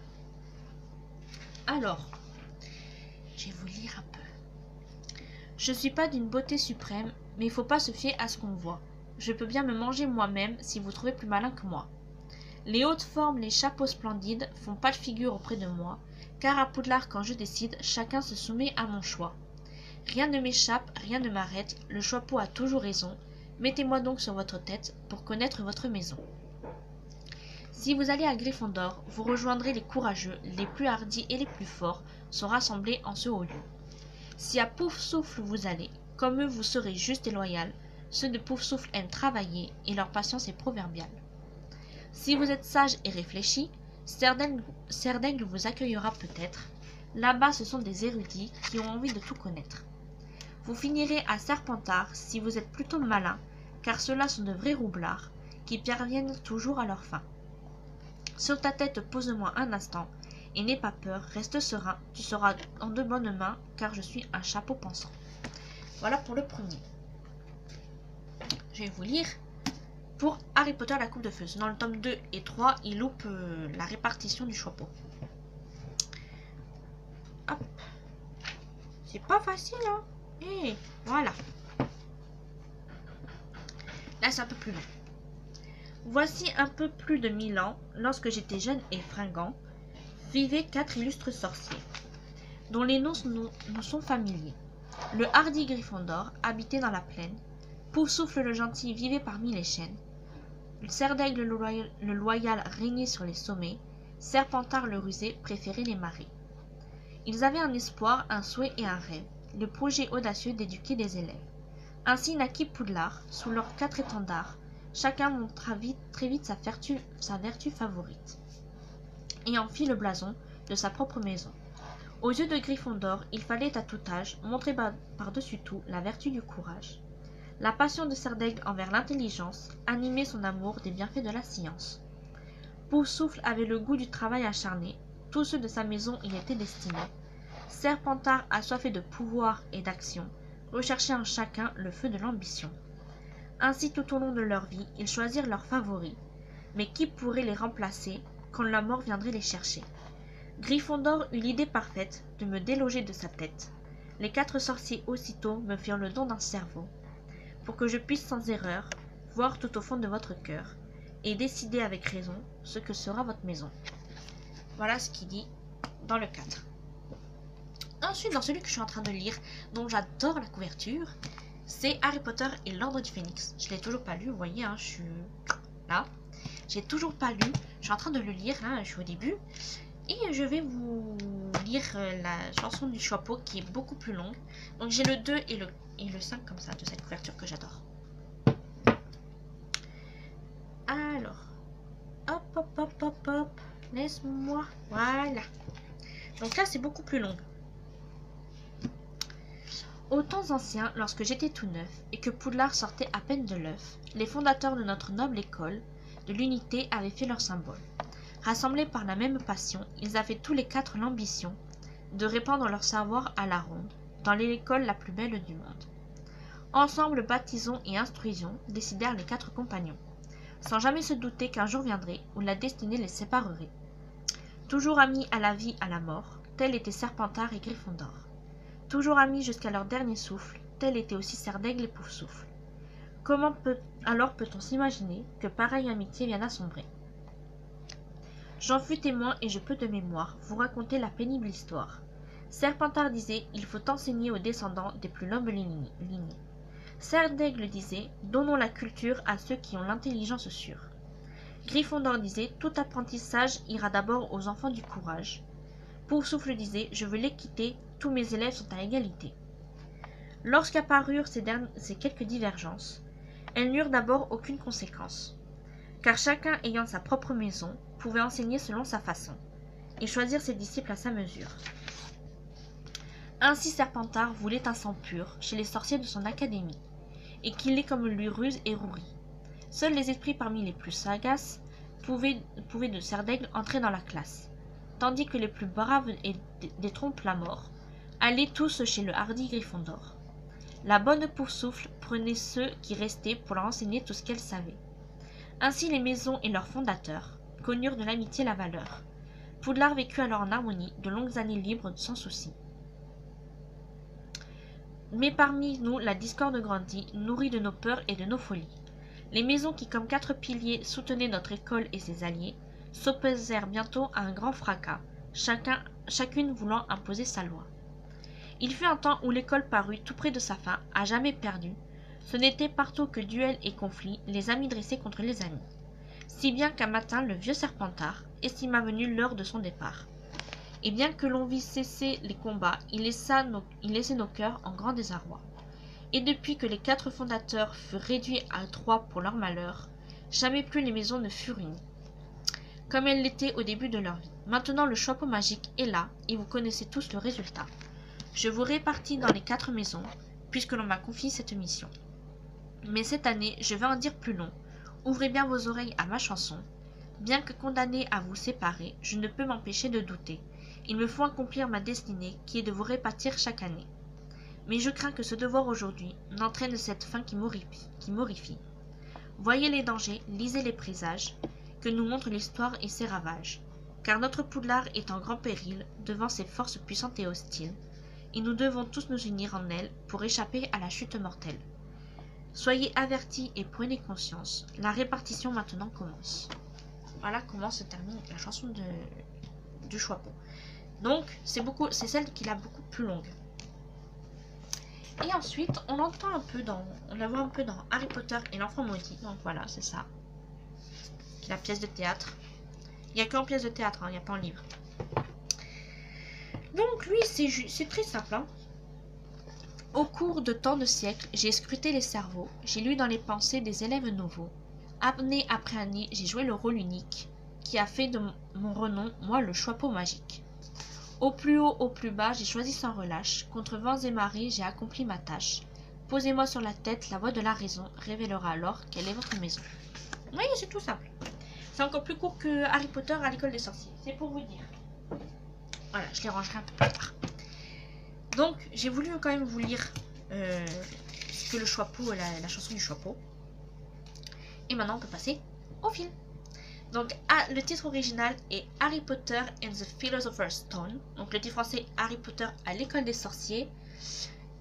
Alors, je vais vous lire un peu. Je suis pas d'une beauté suprême, mais il faut pas se fier à ce qu'on voit. Je peux bien me manger moi-même si vous trouvez plus malin que moi. Les hautes formes, les chapeaux splendides font pas de figure auprès de moi, car à Poudlard, quand je décide, chacun se soumet à mon choix. Rien ne m'échappe, rien ne m'arrête, le chapeau a toujours raison. Mettez-moi donc sur votre tête pour connaître votre maison. Si vous allez à Gryffondor, vous rejoindrez les courageux, les plus hardis et les plus forts sont rassemblés en ce haut lieu. Si à Pouf Souffle vous allez, comme eux, vous serez juste et loyal. Ceux de Poufsouffle aiment travailler et leur patience est proverbiale. Si vous êtes sage et réfléchi, Serdaigle vous accueillera peut-être. Là-bas, ce sont des érudits qui ont envie de tout connaître. Vous finirez à Serpentard si vous êtes plutôt malin, car ceux-là sont de vrais roublards qui parviennent toujours à leur fin. Sur ta tête, pose-moi un instant, et n'aie pas peur, reste serein, tu seras en de bonnes mains, car je suis un chapeau pensant. Voilà pour le premier. Je vais vous lire. Pour Harry Potter, la coupe de feu. Dans le tome 2 et 3, il loupe euh, la répartition du chapeau. Hop. C'est pas facile, hein Et voilà. Là, c'est un peu plus long. Voici un peu plus de mille ans, lorsque j'étais jeune et fringant, vivaient quatre illustres sorciers, dont les noms nous sont familiers. Le hardi Gryffondor habitait dans la plaine. Poufsouffle le gentil vivait parmi les chênes. Le cerf d'aigle le loyal, régnait sur les sommets. Serpentard le rusé préférait les marais. Ils avaient un espoir, un souhait et un rêve, le projet audacieux d'éduquer des élèves. Ainsi naquit Poudlard, sous leurs quatre étendards. Chacun montra vite, très vite sa vertu, favorite, et en fit le blason de sa propre maison. Aux yeux de Gryffondor, il fallait à tout âge montrer par-dessus tout la vertu du courage. La passion de Serdaigle envers l'intelligence animait son amour des bienfaits de la science. Poufsouffle avait le goût du travail acharné. Tous ceux de sa maison y étaient destinés. Serpentard, assoiffé de pouvoir et d'action, recherchait en chacun le feu de l'ambition. Ainsi, tout au long de leur vie, ils choisirent leurs favoris. Mais qui pourrait les remplacer quand la mort viendrait les chercher? Gryffondor eut l'idée parfaite de me déloger de sa tête. Les quatre sorciers aussitôt me firent le don d'un cerveau, pour que je puisse sans erreur voir tout au fond de votre cœur, et décider avec raison ce que sera votre maison. Voilà ce qu'il dit dans le 4. Ensuite, dans celui que je suis en train de lire, dont j'adore la couverture, c'est Harry Potter et l'Ordre du Phénix. Je l'ai toujours pas lu, vous voyez, hein, je suis là. J'ai toujours pas lu. Je suis en train de le lire, hein, je suis au début. Et je vais vous lire euh, la chanson du chapeau qui est beaucoup plus longue. Donc j'ai le 2 et le, et le 5 comme ça de cette couverture que j'adore. Alors, hop, hop, hop, hop, hop, laisse-moi, voilà. Donc là c'est beaucoup plus long. Aux temps anciens, lorsque j'étais tout neuf et que Poudlard sortait à peine de l'œuf, les fondateurs de notre noble école de l'unité avaient fait leur symbole. Rassemblés par la même passion, ils avaient tous les quatre l'ambition de répandre leur savoir à la ronde, dans l'école la plus belle du monde. Ensemble, baptisons et instruisons, décidèrent les quatre compagnons, sans jamais se douter qu'un jour viendrait où la destinée les séparerait. Toujours amis à la vie, à la mort, tels étaient Serpentard et Gryffondor. Toujours amis jusqu'à leur dernier souffle, tel était aussi Serdaigle et Poufsouffle. Comment alors peut-on s'imaginer que pareille amitié vienne assombrer J'en fus témoin et je peux de mémoire vous raconter la pénible histoire. Serpentard disait Il faut enseigner aux descendants des plus nobles lignées. Serdaigle disait Donnons la culture à ceux qui ont l'intelligence sûre. Gryffondor disait Tout apprentissage ira d'abord aux enfants du courage. Poufsouffle disait Je veux l'équité, tous mes élèves sont à égalité. Lorsqu'apparurent ces, quelques divergences, elles n'eurent d'abord aucune conséquence, car chacun ayant sa propre maison pouvait enseigner selon sa façon, et choisir ses disciples à sa mesure. Ainsi Serpentard voulait un sang pur chez les sorciers de son académie, et qu'il est comme lui ruse et rouerie. Seuls les esprits parmi les plus sagaces pouvaient, de Serdaigle entrer dans la classe tandis que les plus braves et la mort allaient tous chez le hardi Gryffondor. La bonne Poufsouffle prenait ceux qui restaient pour leur enseigner tout ce qu'elle savait. Ainsi les maisons et leurs fondateurs connurent de l'amitié la valeur. Poudlard vécut alors en harmonie de longues années libres sans souci. Mais parmi nous la discorde grandit, nourrie de nos peurs et de nos folies. Les maisons qui comme quatre piliers soutenaient notre école et ses alliés s'opposèrent bientôt à un grand fracas, chacun, chacune voulant imposer sa loi. Il fut un temps où l'école parut tout près de sa fin, à jamais perdue. Ce n'était partout que duels et conflits, les amis dressés contre les amis. Si bien qu'un matin, le vieux Serpentard estima venue l'heure de son départ. Et bien que l'on vit cesser les combats, il, laissa nos, il laissait nos cœurs en grand désarroi. Et depuis que les quatre fondateurs furent réduits à trois pour leur malheur, jamais plus les maisons ne furent unies comme elles l'étaient au début de leur vie. Maintenant, le chapeau magique est là et vous connaissez tous le résultat. Je vous répartis dans les quatre maisons, puisque l'on m'a confié cette mission. Mais cette année, je vais en dire plus long. Ouvrez bien vos oreilles à ma chanson. Bien que condamné à vous séparer, je ne peux m'empêcher de douter. Il me faut accomplir ma destinée, qui est de vous répartir chaque année. Mais je crains que ce devoir aujourd'hui n'entraîne cette fin qui m'horrifie. Voyez les dangers, lisez les présages, que nous montre l'histoire et ses ravages. Car notre Poudlard est en grand péril devant ces forces puissantes et hostiles, et nous devons tous nous unir en elles pour échapper à la chute mortelle. Soyez avertis et prenez conscience, la répartition maintenant commence. Voilà comment se termine la chanson de, du Choixpeau. Donc, c'est beaucoup, c'est celle qui l'a beaucoup plus longue. Et ensuite, on l'entend un peu dans, on la voit un peu dans Harry Potter et l'enfant maudit. Donc voilà, c'est ça la pièce de théâtre. Il n'y a qu'en pièce de théâtre, hein, il n'y a pas en livre. Donc lui, c'est très simple. Hein. Au cours de tant de siècles, j'ai scruté les cerveaux, j'ai lu dans les pensées des élèves nouveaux. Année après année, j'ai joué le rôle unique, qui a fait de mon renom, moi, le choixpeau magique. Au plus haut, au plus bas, j'ai choisi sans relâche. Contre vents et marées, j'ai accompli ma tâche. Posez-moi sur la tête, la voix de la raison révélera alors quelle est votre maison. Oui, c'est tout simple. C'est encore plus court que Harry Potter à l'école des sorciers. C'est pour vous dire. Voilà, je les rangerai un peu plus tard. Donc, j'ai voulu quand même vous lire euh, que le Choixpeau, la, la chanson du Choixpeau. Et maintenant, on peut passer au film. Donc, ah, le titre original est Harry Potter and the Philosopher's Stone. Donc, le titre français Harry Potter à l'école des sorciers.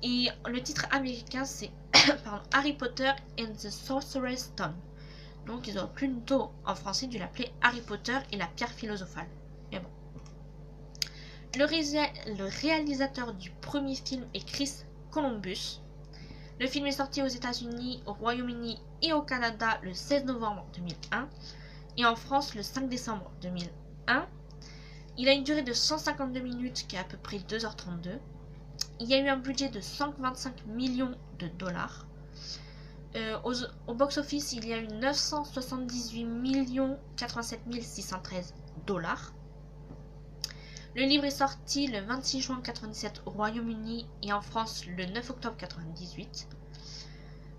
Et le titre américain, c'est Harry Potter and the Sorcerer's Stone. Donc, ils auraient plutôt en français dû l'appeler Harry Potter et la pierre philosophale. Mais bon. Le, réalisateur du premier film est Chris Columbus. Le film est sorti aux États-Unis, au Royaume-Uni et au Canada le 16 novembre 2001 et en France le 5 décembre 2001. Il a une durée de 152 minutes qui est à peu près 2h32. Il y a eu un budget de 125 millions de dollars. Euh, au box-office, il y a eu 978 millions 87 613 dollars. Le livre est sorti le 26 juin 1997 au Royaume-Uni et en France le 9 octobre 1998.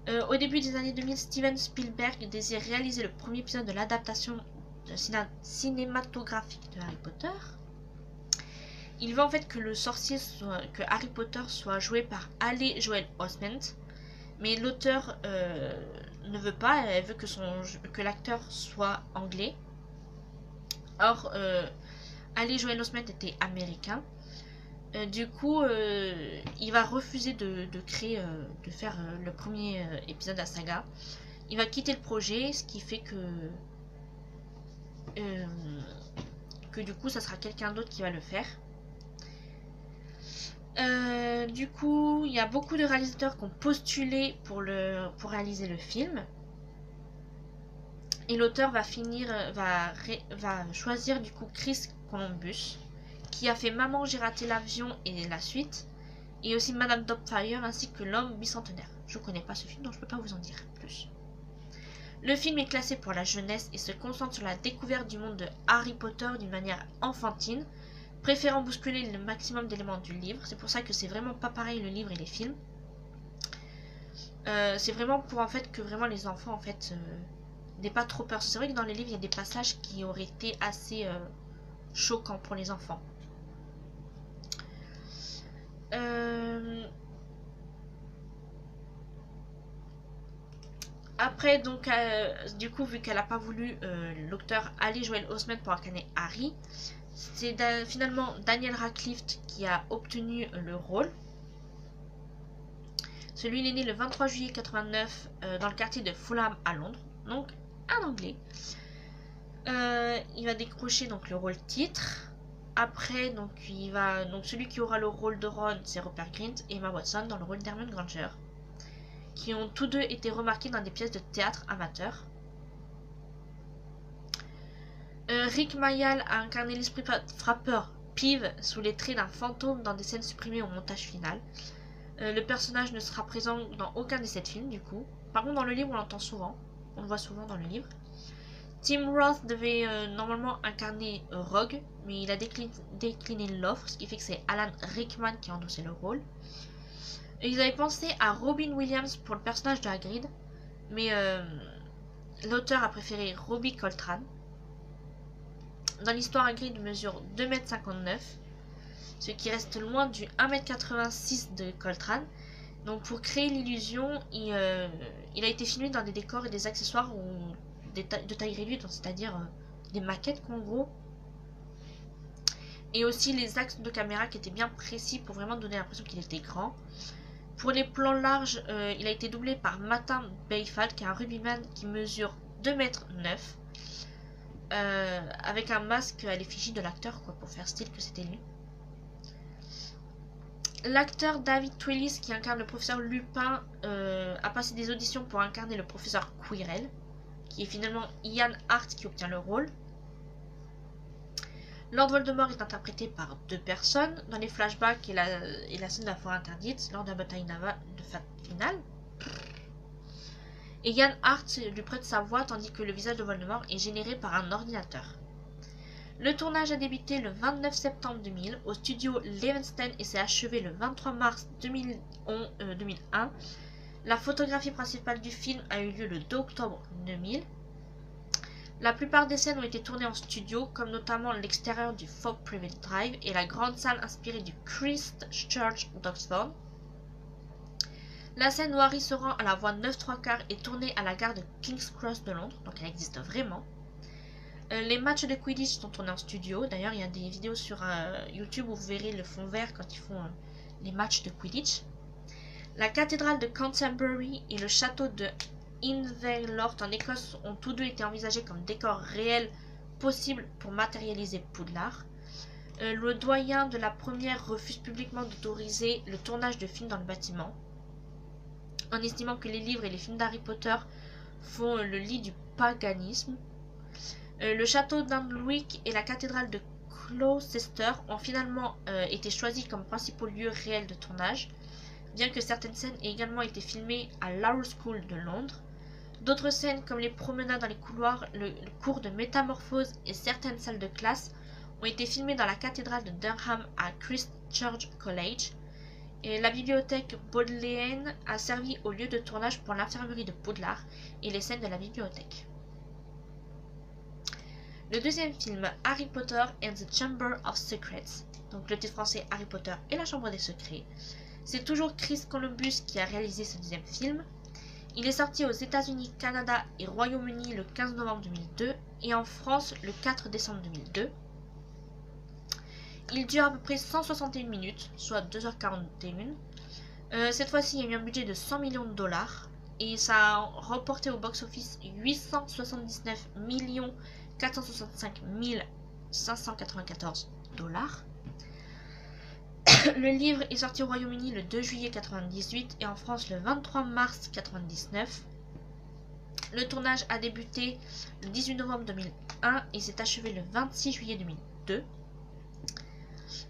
Euh, au début des années 2000, Steven Spielberg désire réaliser le premier épisode de l'adaptation cinématographique de Harry Potter. Il veut en fait que le sorcier soit, que Harry Potter soit joué par Ali Joel Osment, mais l'auteur euh, ne veut pas, elle veut que, l'acteur soit anglais. Or, euh, Ali Joel Osment était américain. Euh, du coup, euh, il va refuser de, créer, euh, de faire le premier épisode de la saga. Il va quitter le projet, ce qui fait que que du coup, ça sera quelqu'un d'autre qui va le faire. du coup, il y a beaucoup de réalisateurs qui ont postulé pour, réaliser le film. Et l'auteur va finir, va, va choisir du coup Chris Columbus qui a fait Maman, j'ai raté l'avion et la suite, et aussi Madame Dopfire ainsi que L'homme bicentenaire. Je ne connais pas ce film donc je ne peux pas vous en dire plus. Le film est classé pour la jeunesse et se concentre sur la découverte du monde de Harry Potter d'une manière enfantine, préférant bousculer le maximum d'éléments du livre. C'est pour ça que c'est vraiment pas pareil le livre et les films. Euh, c'est vraiment pour en fait que vraiment les enfants en fait euh, n'aient pas trop peur. C'est vrai que dans les livres il y a des passages qui auraient été assez euh, choquants pour les enfants. Euh, après, donc, euh, du coup, vu qu'elle n'a pas voulu euh, l'auteur Ali Joel Osment pour incarner Harry, c'est finalement Daniel Radcliffe qui a obtenu le rôle. Celui, il est né le 23 juillet 89 dans le quartier de Fulham à Londres, donc un anglais. Il va décrocher donc le rôle titre. Après, donc, il va, celui qui aura le rôle de Ron, c'est Rupert Grint et Emma Watson dans le rôle d'Hermione Granger, qui ont tous deux été remarqués dans des pièces de théâtre amateurs. Euh, Rick Mayall a incarné l'esprit frappeur Pive sous les traits d'un fantôme dans des scènes supprimées au montage final. Euh, le personnage ne sera présent dans aucun des sept films du coup. Par contre dans le livre on l'entend souvent. On le voit souvent dans le livre. Tim Roth devait euh, normalement incarner euh, Rogue, mais il a décliné l'offre, ce qui fait que c'est Alan Rickman qui a endossé le rôle. ils avaient pensé à Robin Williams pour le personnage de Hagrid, mais euh, l'auteur a préféré Robbie Coltrane. Dans l'histoire, Hagrid mesure 2m59, ce qui reste loin du 1m86 de Coltrane. Donc pour créer l'illusion, il, il, a été filmé dans des décors et des accessoires où de taille réduite, c'est-à-dire euh, des maquettes en gros. Et aussi les axes de caméra qui étaient bien précis pour vraiment donner l'impression qu'il était grand. Pour les plans larges, euh, il a été doublé par Martin Bayfal, qui est un rugbyman qui mesure 2 mètres 9 euh, avec un masque à l'effigie de l'acteur, quoi, pour faire style que c'était lui. L'acteur David Twillis, qui incarne le professeur Lupin, a passé des auditions pour incarner le professeur Quirrell qui est finalement Ian Hart qui obtient le rôle. Lord Voldemort est interprété par deux personnes dans les flashbacks et la, la scène de la forêt interdite lors de la bataille de finale. Et Ian Hart lui prête sa voix tandis que le visage de Voldemort est généré par un ordinateur. Le tournage a débuté le 29 septembre 2000 au studio Levenstein et s'est achevé le 23 mars 2001 la photographie principale du film a eu lieu le 2 octobre 2000. La plupart des scènes ont été tournées en studio, comme notamment l'extérieur du Fog Private Drive et la grande salle inspirée du Christ Church d'Oxford. La scène où Harry se rend à la voie 9 3 quarts est tournée à la gare de King's Cross de Londres, donc elle existe vraiment. Euh, les matchs de Quidditch sont tournés en studio. D'ailleurs, il y a des vidéos sur euh, YouTube où vous verrez le fond vert quand ils font euh, les matchs de Quidditch. La cathédrale de Canterbury et le château de Inverloch en Écosse ont tous deux été envisagés comme décors réels possibles pour matérialiser Poudlard. le doyen de la première refuse publiquement d'autoriser le tournage de films dans le bâtiment en estimant que les livres et les films d'Harry Potter font le lit du paganisme. Euh, le château d'Andwick et la cathédrale de Gloucester ont finalement euh, été choisis comme principaux lieux réels de tournage, bien que certaines scènes aient également été filmées à l'Arrow School de Londres. D'autres scènes, comme les promenades dans les couloirs, le, cours de métamorphose et certaines salles de classe, ont été filmées dans la cathédrale de Durham à Christ Church College. Et la bibliothèque bodléenne a servi au lieu de tournage pour l'infirmerie de Poudlard et les scènes de la bibliothèque. Le deuxième film, Harry Potter and the Chamber of Secrets, donc le titre français Harry Potter et la Chambre des Secrets, c'est toujours Chris Columbus qui a réalisé ce deuxième film. Il est sorti aux États-Unis, Canada et Royaume-Uni le 15 novembre 2002 et en France le 4 décembre 2002. Il dure à peu près 161 minutes, soit 2h41. Euh, cette fois-ci, il a eu un budget de 100 millions de dollars et ça a remporté au box-office 879 465 594 dollars. Le livre est sorti au Royaume-Uni le 2 juillet 1998 et en France le 23 mars 1999. Le tournage a débuté le 18 novembre 2001 et s'est achevé le 26 juillet 2002.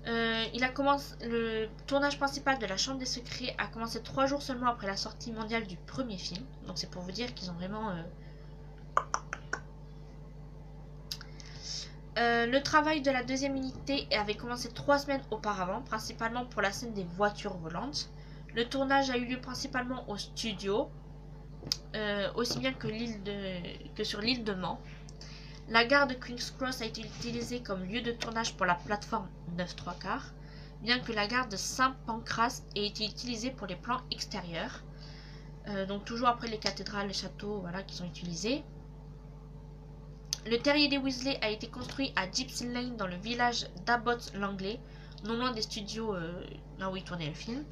Euh, il a commencé, le tournage principal de La Chambre des Secrets a commencé trois jours seulement après la sortie mondiale du premier film. Donc c'est pour vous dire qu'ils ont vraiment... Euh, euh, le travail de la deuxième unité avait commencé trois semaines auparavant, principalement pour la scène des voitures volantes. Le tournage a eu lieu principalement au studio, aussi bien que sur l'île de Mans. La gare de King's Cross a été utilisée comme lieu de tournage pour la plateforme 9 3 quarts, bien que la gare de Saint-Pancras ait été utilisée pour les plans extérieurs. Euh, donc toujours après les cathédrales, les châteaux, voilà, qui sont utilisés. Le terrier des Weasley a été construit à Gypsy Lane dans le village d'Abbott Langley, non loin des studios euh, là où il tournait le film.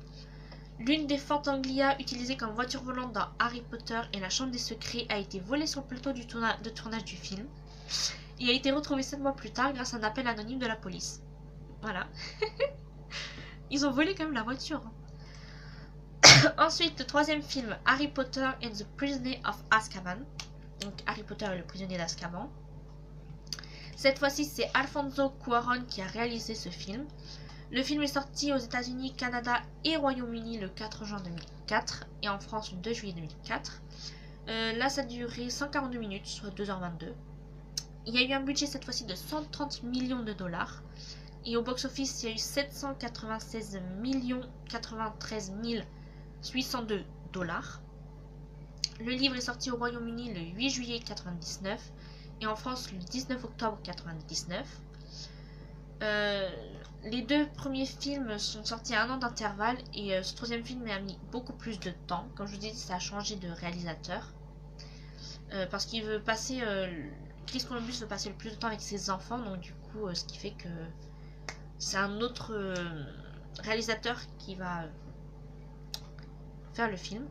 L'une des fortes Anglia utilisées comme voiture volante dans Harry Potter et la Chambre des Secrets a été volée sur le plateau de tournage du film et a été retrouvé 7 mois plus tard grâce à un appel anonyme de la police. Voilà. Ils ont volé quand même la voiture. Hein. Ensuite, le troisième film, Harry Potter and the Prisoner of Azkaban. Donc Harry Potter et le prisonnier d'Azkaban. Cette fois-ci, c'est Alfonso Cuaron qui a réalisé ce film. Le film est sorti aux États-Unis, Canada et Royaume-Uni le 4 juin 2004 et en France le 2 juillet 2004. Euh, là, ça a duré 142 minutes, soit 2h22. Il y a eu un budget cette fois-ci de 130 millions de dollars. Et au box-office, il y a eu 796 93 802 dollars. Le livre est sorti au Royaume-Uni le 8 juillet 1999 et en France le 19 octobre 1999. Euh, les deux premiers films sont sortis à un an d'intervalle et euh, ce troisième film a mis beaucoup plus de temps. Comme je vous dit, ça a changé de réalisateur. Euh, parce qu'il veut passer Chris Columbus veut passer le plus de temps avec ses enfants, donc du coup, ce qui fait que c'est un autre réalisateur qui va faire le film.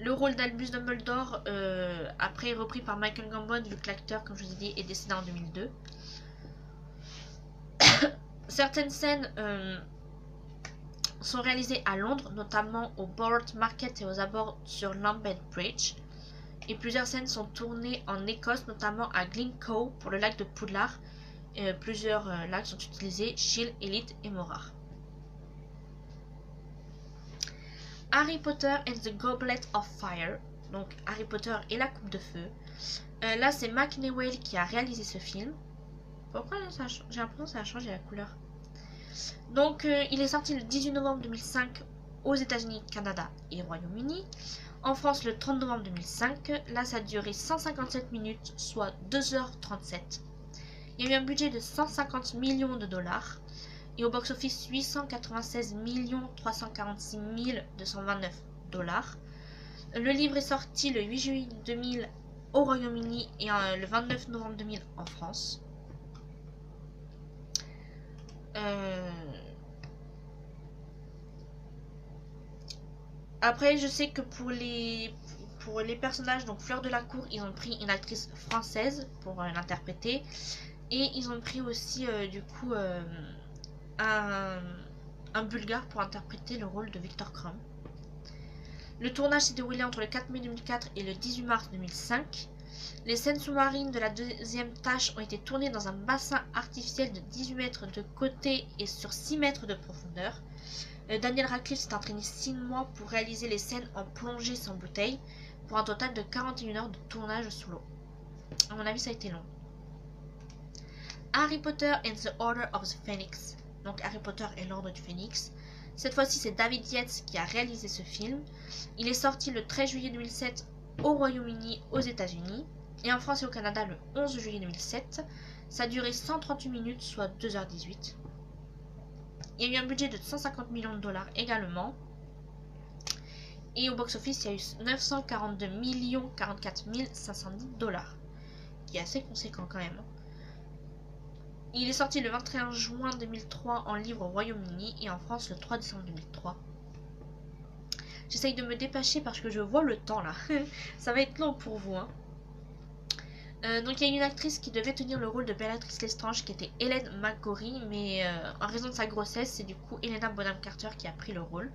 Le rôle d'Albus Dumbledore, euh, après repris par Michael Gambon, vu que l'acteur, comme je vous ai dit, est décédé en 2002. Certaines scènes sont réalisées à Londres, notamment au Board Market et aux abords sur Lambeth Bridge et plusieurs scènes sont tournées en Écosse, notamment à Glencoe pour le lac de Poudlard. Euh, plusieurs euh, lacs sont utilisés, Shield, Elite et Morar. Harry Potter and the Goblet of Fire, donc Harry Potter et la Coupe de Feu. Euh, là, c'est Mac Newell qui a réalisé ce film. Pourquoi j'ai l'impression que ça a changé la couleur Donc, il est sorti le 18 novembre 2005 aux États-Unis, Canada et Royaume-Uni. En France, le 30 novembre 2005, là, ça a duré 157 minutes, soit 2h37. Il y a eu un budget de 150 millions de dollars et au box-office 896 346 229 dollars. Le livre est sorti le 8 juillet 2000 au Royaume-Uni et euh, le 29 novembre 2000 en France. Euh, après, je sais que pour les, pour les personnages, donc Fleur de la Cour, ils ont pris une actrice française pour euh, l'interpréter. Et ils ont pris aussi, du coup, un, bulgare pour interpréter le rôle de Victor Krum. Le tournage s'est déroulé entre le 4 mai 2004 et le 18 mars 2005. Les scènes sous-marines de la deuxième tâche ont été tournées dans un bassin artificiel de 18 mètres de côté et sur 6 mètres de profondeur. Euh, Daniel Radcliffe s'est entraîné 6 mois pour réaliser les scènes en plongée sans bouteille, pour un total de 41 heures de tournage sous l'eau. À mon avis, ça a été long. Harry Potter and the Order of the Phoenix, donc Harry Potter et l'Ordre du Phénix, cette fois-ci, c'est David Yates qui a réalisé ce film. Il est sorti le 13 juillet 2007 au Royaume-Uni, aux États-Unis, et en France et au Canada le 11 juillet 2007. Ça a duré 138 minutes, soit 2h18. Il y a eu un budget de 150 millions de dollars également. Et au box-office, il y a eu 942 millions 44 510 dollars. Qui est assez conséquent quand même. Il est sorti le 21 juin 2003 en livre au Royaume-Uni et en France le 3 décembre 2003. J'essaye de me dépêcher parce que je vois le temps là. Ça va être long pour vous. Hein. Euh, donc il y a une actrice qui devait tenir le rôle de Bellatrix Lestrange qui était Hélène McGorry, mais euh, en raison de sa grossesse, c'est du coup Helena Bonham Carter qui a pris le rôle.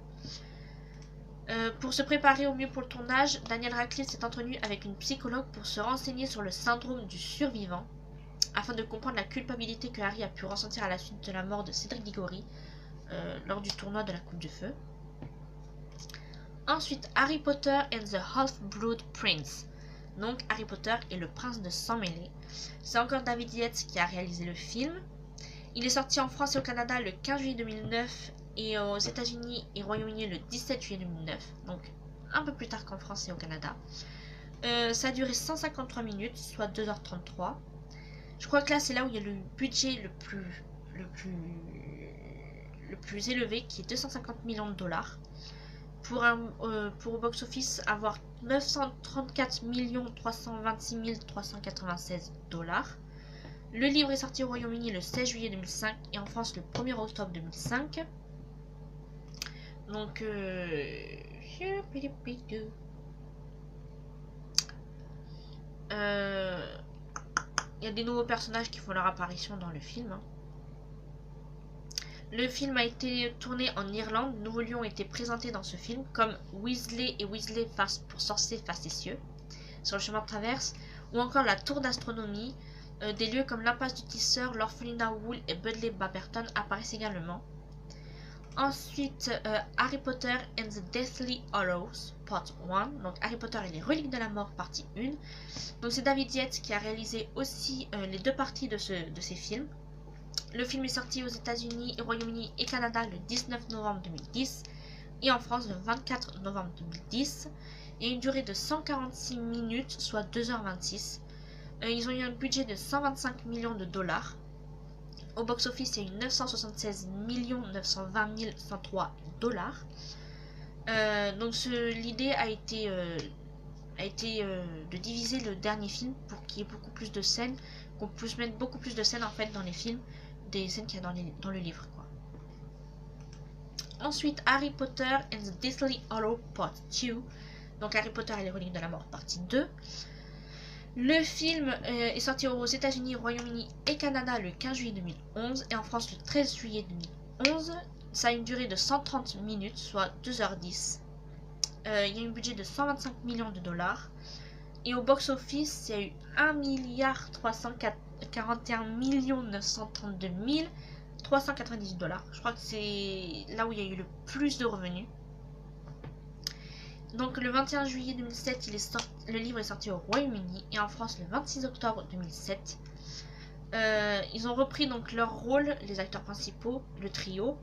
Euh, pour se préparer au mieux pour le tournage, Daniel Radcliffe s'est entretenu avec une psychologue pour se renseigner sur le syndrome du survivant afin de comprendre la culpabilité que Harry a pu ressentir à la suite de la mort de Cédric Diggory euh, lors du tournoi de la Coupe de Feu. Ensuite, Harry Potter and the Half-Blood Prince. Donc, Harry Potter et le prince de sang mêlé. C'est encore David Yates qui a réalisé le film. Il est sorti en France et au Canada le 15 juillet 2009 et aux États-Unis et Royaume-Uni le 17 juillet 2009. Donc, un peu plus tard qu'en France et au Canada. Euh, ça a duré 153 minutes, soit 2h33. Je crois que là, c'est là où il y a le budget le plus, le plus, le plus élevé, qui est 250 millions de dollars. Pour, un, euh, pour box-office, avoir 934 326 396 dollars. Le livre est sorti au Royaume-Uni le 16 juillet 2005 et en France le 1er octobre 2005. Donc, euh, euh il y a des nouveaux personnages qui font leur apparition dans le film. Hein. Le film a été tourné en Irlande. De nouveaux lieux ont été présentés dans ce film, comme Weasley et Weasley face pour sorcier cieux sur le chemin de traverse, ou encore la tour d'astronomie. Euh, des lieux comme l'impasse du tisseur, l'orphelinat Wool et Budley Baberton apparaissent également. Ensuite, euh, Harry Potter and the Deathly Hallows, part 1. Donc, Harry Potter et les reliques de la mort, partie 1. Donc, c'est David Yates qui a réalisé aussi euh, les deux parties de, ce, de ces films. Le film est sorti aux États-Unis, Royaume-Uni et Canada le 19 novembre 2010 et en France le 24 novembre 2010. Il a une durée de 146 minutes, soit 2h26. Euh, ils ont eu un budget de 125 millions de dollars. Au box-office, eu 976 920 103 dollars. Euh, donc l'idée a été, euh, euh, de diviser le dernier film pour qu'il y ait beaucoup plus de scènes, qu'on puisse mettre beaucoup plus de scènes en fait dans les films, des scènes qu'il y a dans, le livre. Ensuite, Harry Potter and the Deathly Hollow Part 2. Donc Harry Potter et les reliques de la mort partie 2. Le film euh, est sorti aux États-Unis, Royaume-Uni et Canada le 15 juillet 2011 et en France le 13 juillet 2011. Ça a une durée de 130 minutes, soit 2h10. Euh, il y a un budget de 125 millions de dollars. Et au box-office, il y a eu 1 milliard 341 millions 932 398 dollars. Je crois que c'est là où il y a eu le plus de revenus. Donc le 21 juillet 2007, il est sorti, le livre est sorti au Royaume-Uni et en France le 26 octobre 2007. Euh, ils ont repris donc leur rôle, les acteurs principaux, le trio.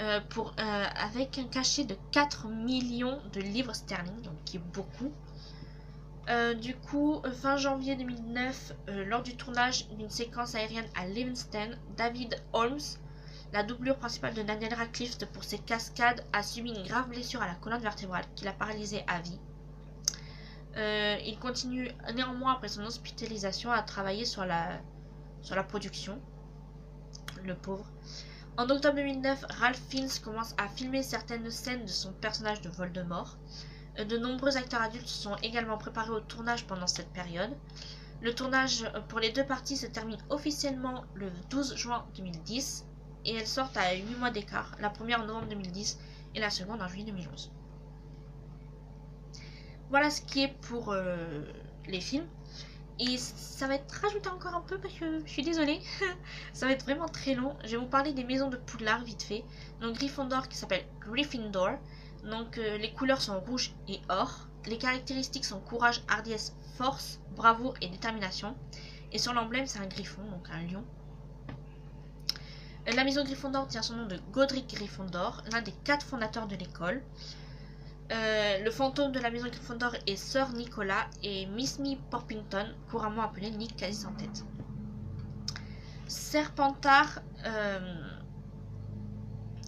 euh, euh, avec un cachet de 4 millions de livres sterling, donc qui est beaucoup. Du coup, fin janvier 2009, lors du tournage d'une séquence aérienne à Livingston, David Holmes, la doublure principale de Daniel Radcliffe pour ses cascades, a subi une grave blessure à la colonne vertébrale qui l'a paralysé à vie. il continue néanmoins après son hospitalisation à travailler sur la, production. Le pauvre. En octobre 2009, Ralph Fiennes commence à filmer certaines scènes de son personnage de Voldemort. Euh, de nombreux acteurs adultes sont également préparés au tournage pendant cette période. Le tournage euh, pour les deux parties se termine officiellement le 12 juin 2010 et elles sortent à 8 mois d'écart, la première en novembre 2010 et la seconde en juillet 2011. Voilà ce qui est pour euh, les films. Et ça va être rajouté encore un peu parce que je suis désolée. ça va être vraiment très long. Je vais vous parler des maisons de Poudlard vite fait. Donc Gryffondor qui s'appelle Gryffindor. Donc euh, les couleurs sont rouge et or. Les caractéristiques sont courage, hardiesse, force, bravoure et détermination. Et sur l'emblème c'est un griffon, donc un lion. La maison Gryffondor tient son nom de Godric Gryffondor, l'un des quatre fondateurs de l'école. Euh, le fantôme de la maison Gryffondor est Sir Nicolas et Miss Me Porpington, couramment appelé Nick quasi sans tête. Serpentard, euh,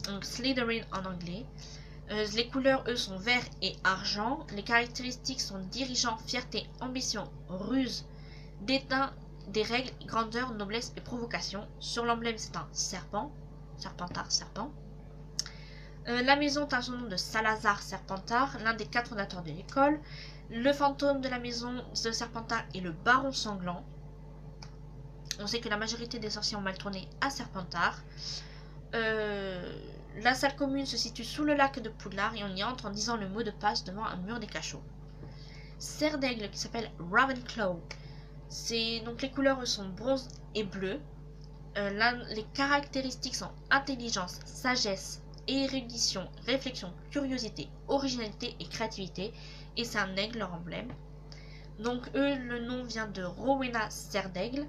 donc Slytherin en anglais. Euh, les couleurs, eux, sont vert et argent. Les caractéristiques sont dirigeant, fierté, ambition, ruse, dédain des règles, grandeur, noblesse et provocation. Sur l'emblème, c'est un serpent. Serpentard, serpent. Euh, la maison un son nom de Salazar Serpentard, l'un des quatre fondateurs de l'école. Le fantôme de la maison de Serpentard est le baron sanglant. On sait que la majorité des sorciers ont mal tourné à Serpentard. Euh, la salle commune se situe sous le lac de Poudlard et on y entre en disant le mot de passe devant un mur des cachots. Serre d'aigle qui s'appelle Ravenclaw. Donc les couleurs sont bronze et bleu. Euh, les caractéristiques sont intelligence, sagesse, érudition, réflexion, curiosité, originalité et créativité. Et c'est un aigle leur emblème. Donc eux, le nom vient de Rowena d'Aigle.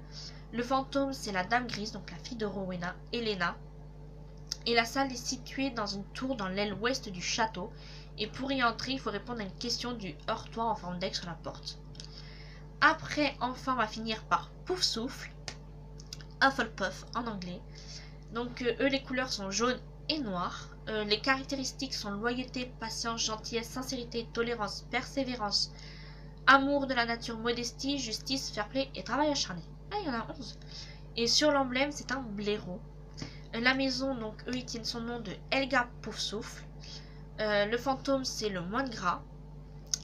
Le fantôme, c'est la dame grise, donc la fille de Rowena, Elena. Et la salle est située dans une tour dans l'aile ouest du château. Et pour y entrer, il faut répondre à une question du heurtoir en forme d'aigle sur la porte. Après, enfin, on va finir par Pouf Souffle, Hufflepuff en anglais. Donc euh, eux, les couleurs sont jaune et noir. Euh, les caractéristiques sont loyauté, patience, gentillesse, sincérité, tolérance, persévérance, amour de la nature, modestie, justice, fair play et travail acharné. Ah, il y en a 11. Et sur l'emblème, c'est un blaireau. La maison, donc, eux, ils tiennent son nom de Elga Poufsouffle. Euh, le fantôme, c'est le moine gras.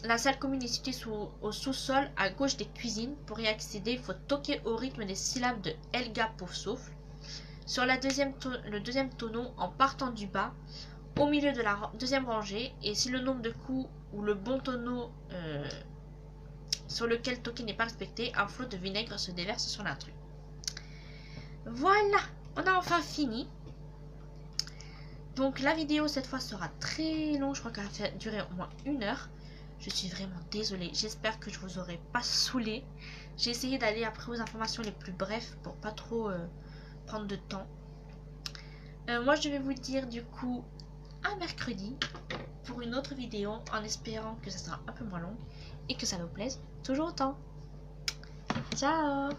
La salle commune est située au sous-sol, à gauche des cuisines. Pour y accéder, il faut toquer au rythme des syllabes de Elga Poufsouffle sur la deuxième le deuxième tonneau en partant du bas, au milieu de la deuxième rangée, et si le nombre de coups ou le bon tonneau euh, sur lequel toquer n'est pas respecté, un flot de vinaigre se déverse sur l'intrus. Voilà, on a enfin fini. Donc la vidéo cette fois sera très longue, je crois qu'elle va durer au moins une heure. Je suis vraiment désolée, j'espère que je vous aurai pas saoulé. J'ai essayé d'aller après aux informations les plus brèves pour pas trop... Euh, prendre de temps. Euh, moi, je vais vous dire du coup à mercredi pour une autre vidéo en espérant que ça sera un peu moins long et que ça vous plaise toujours autant. Ciao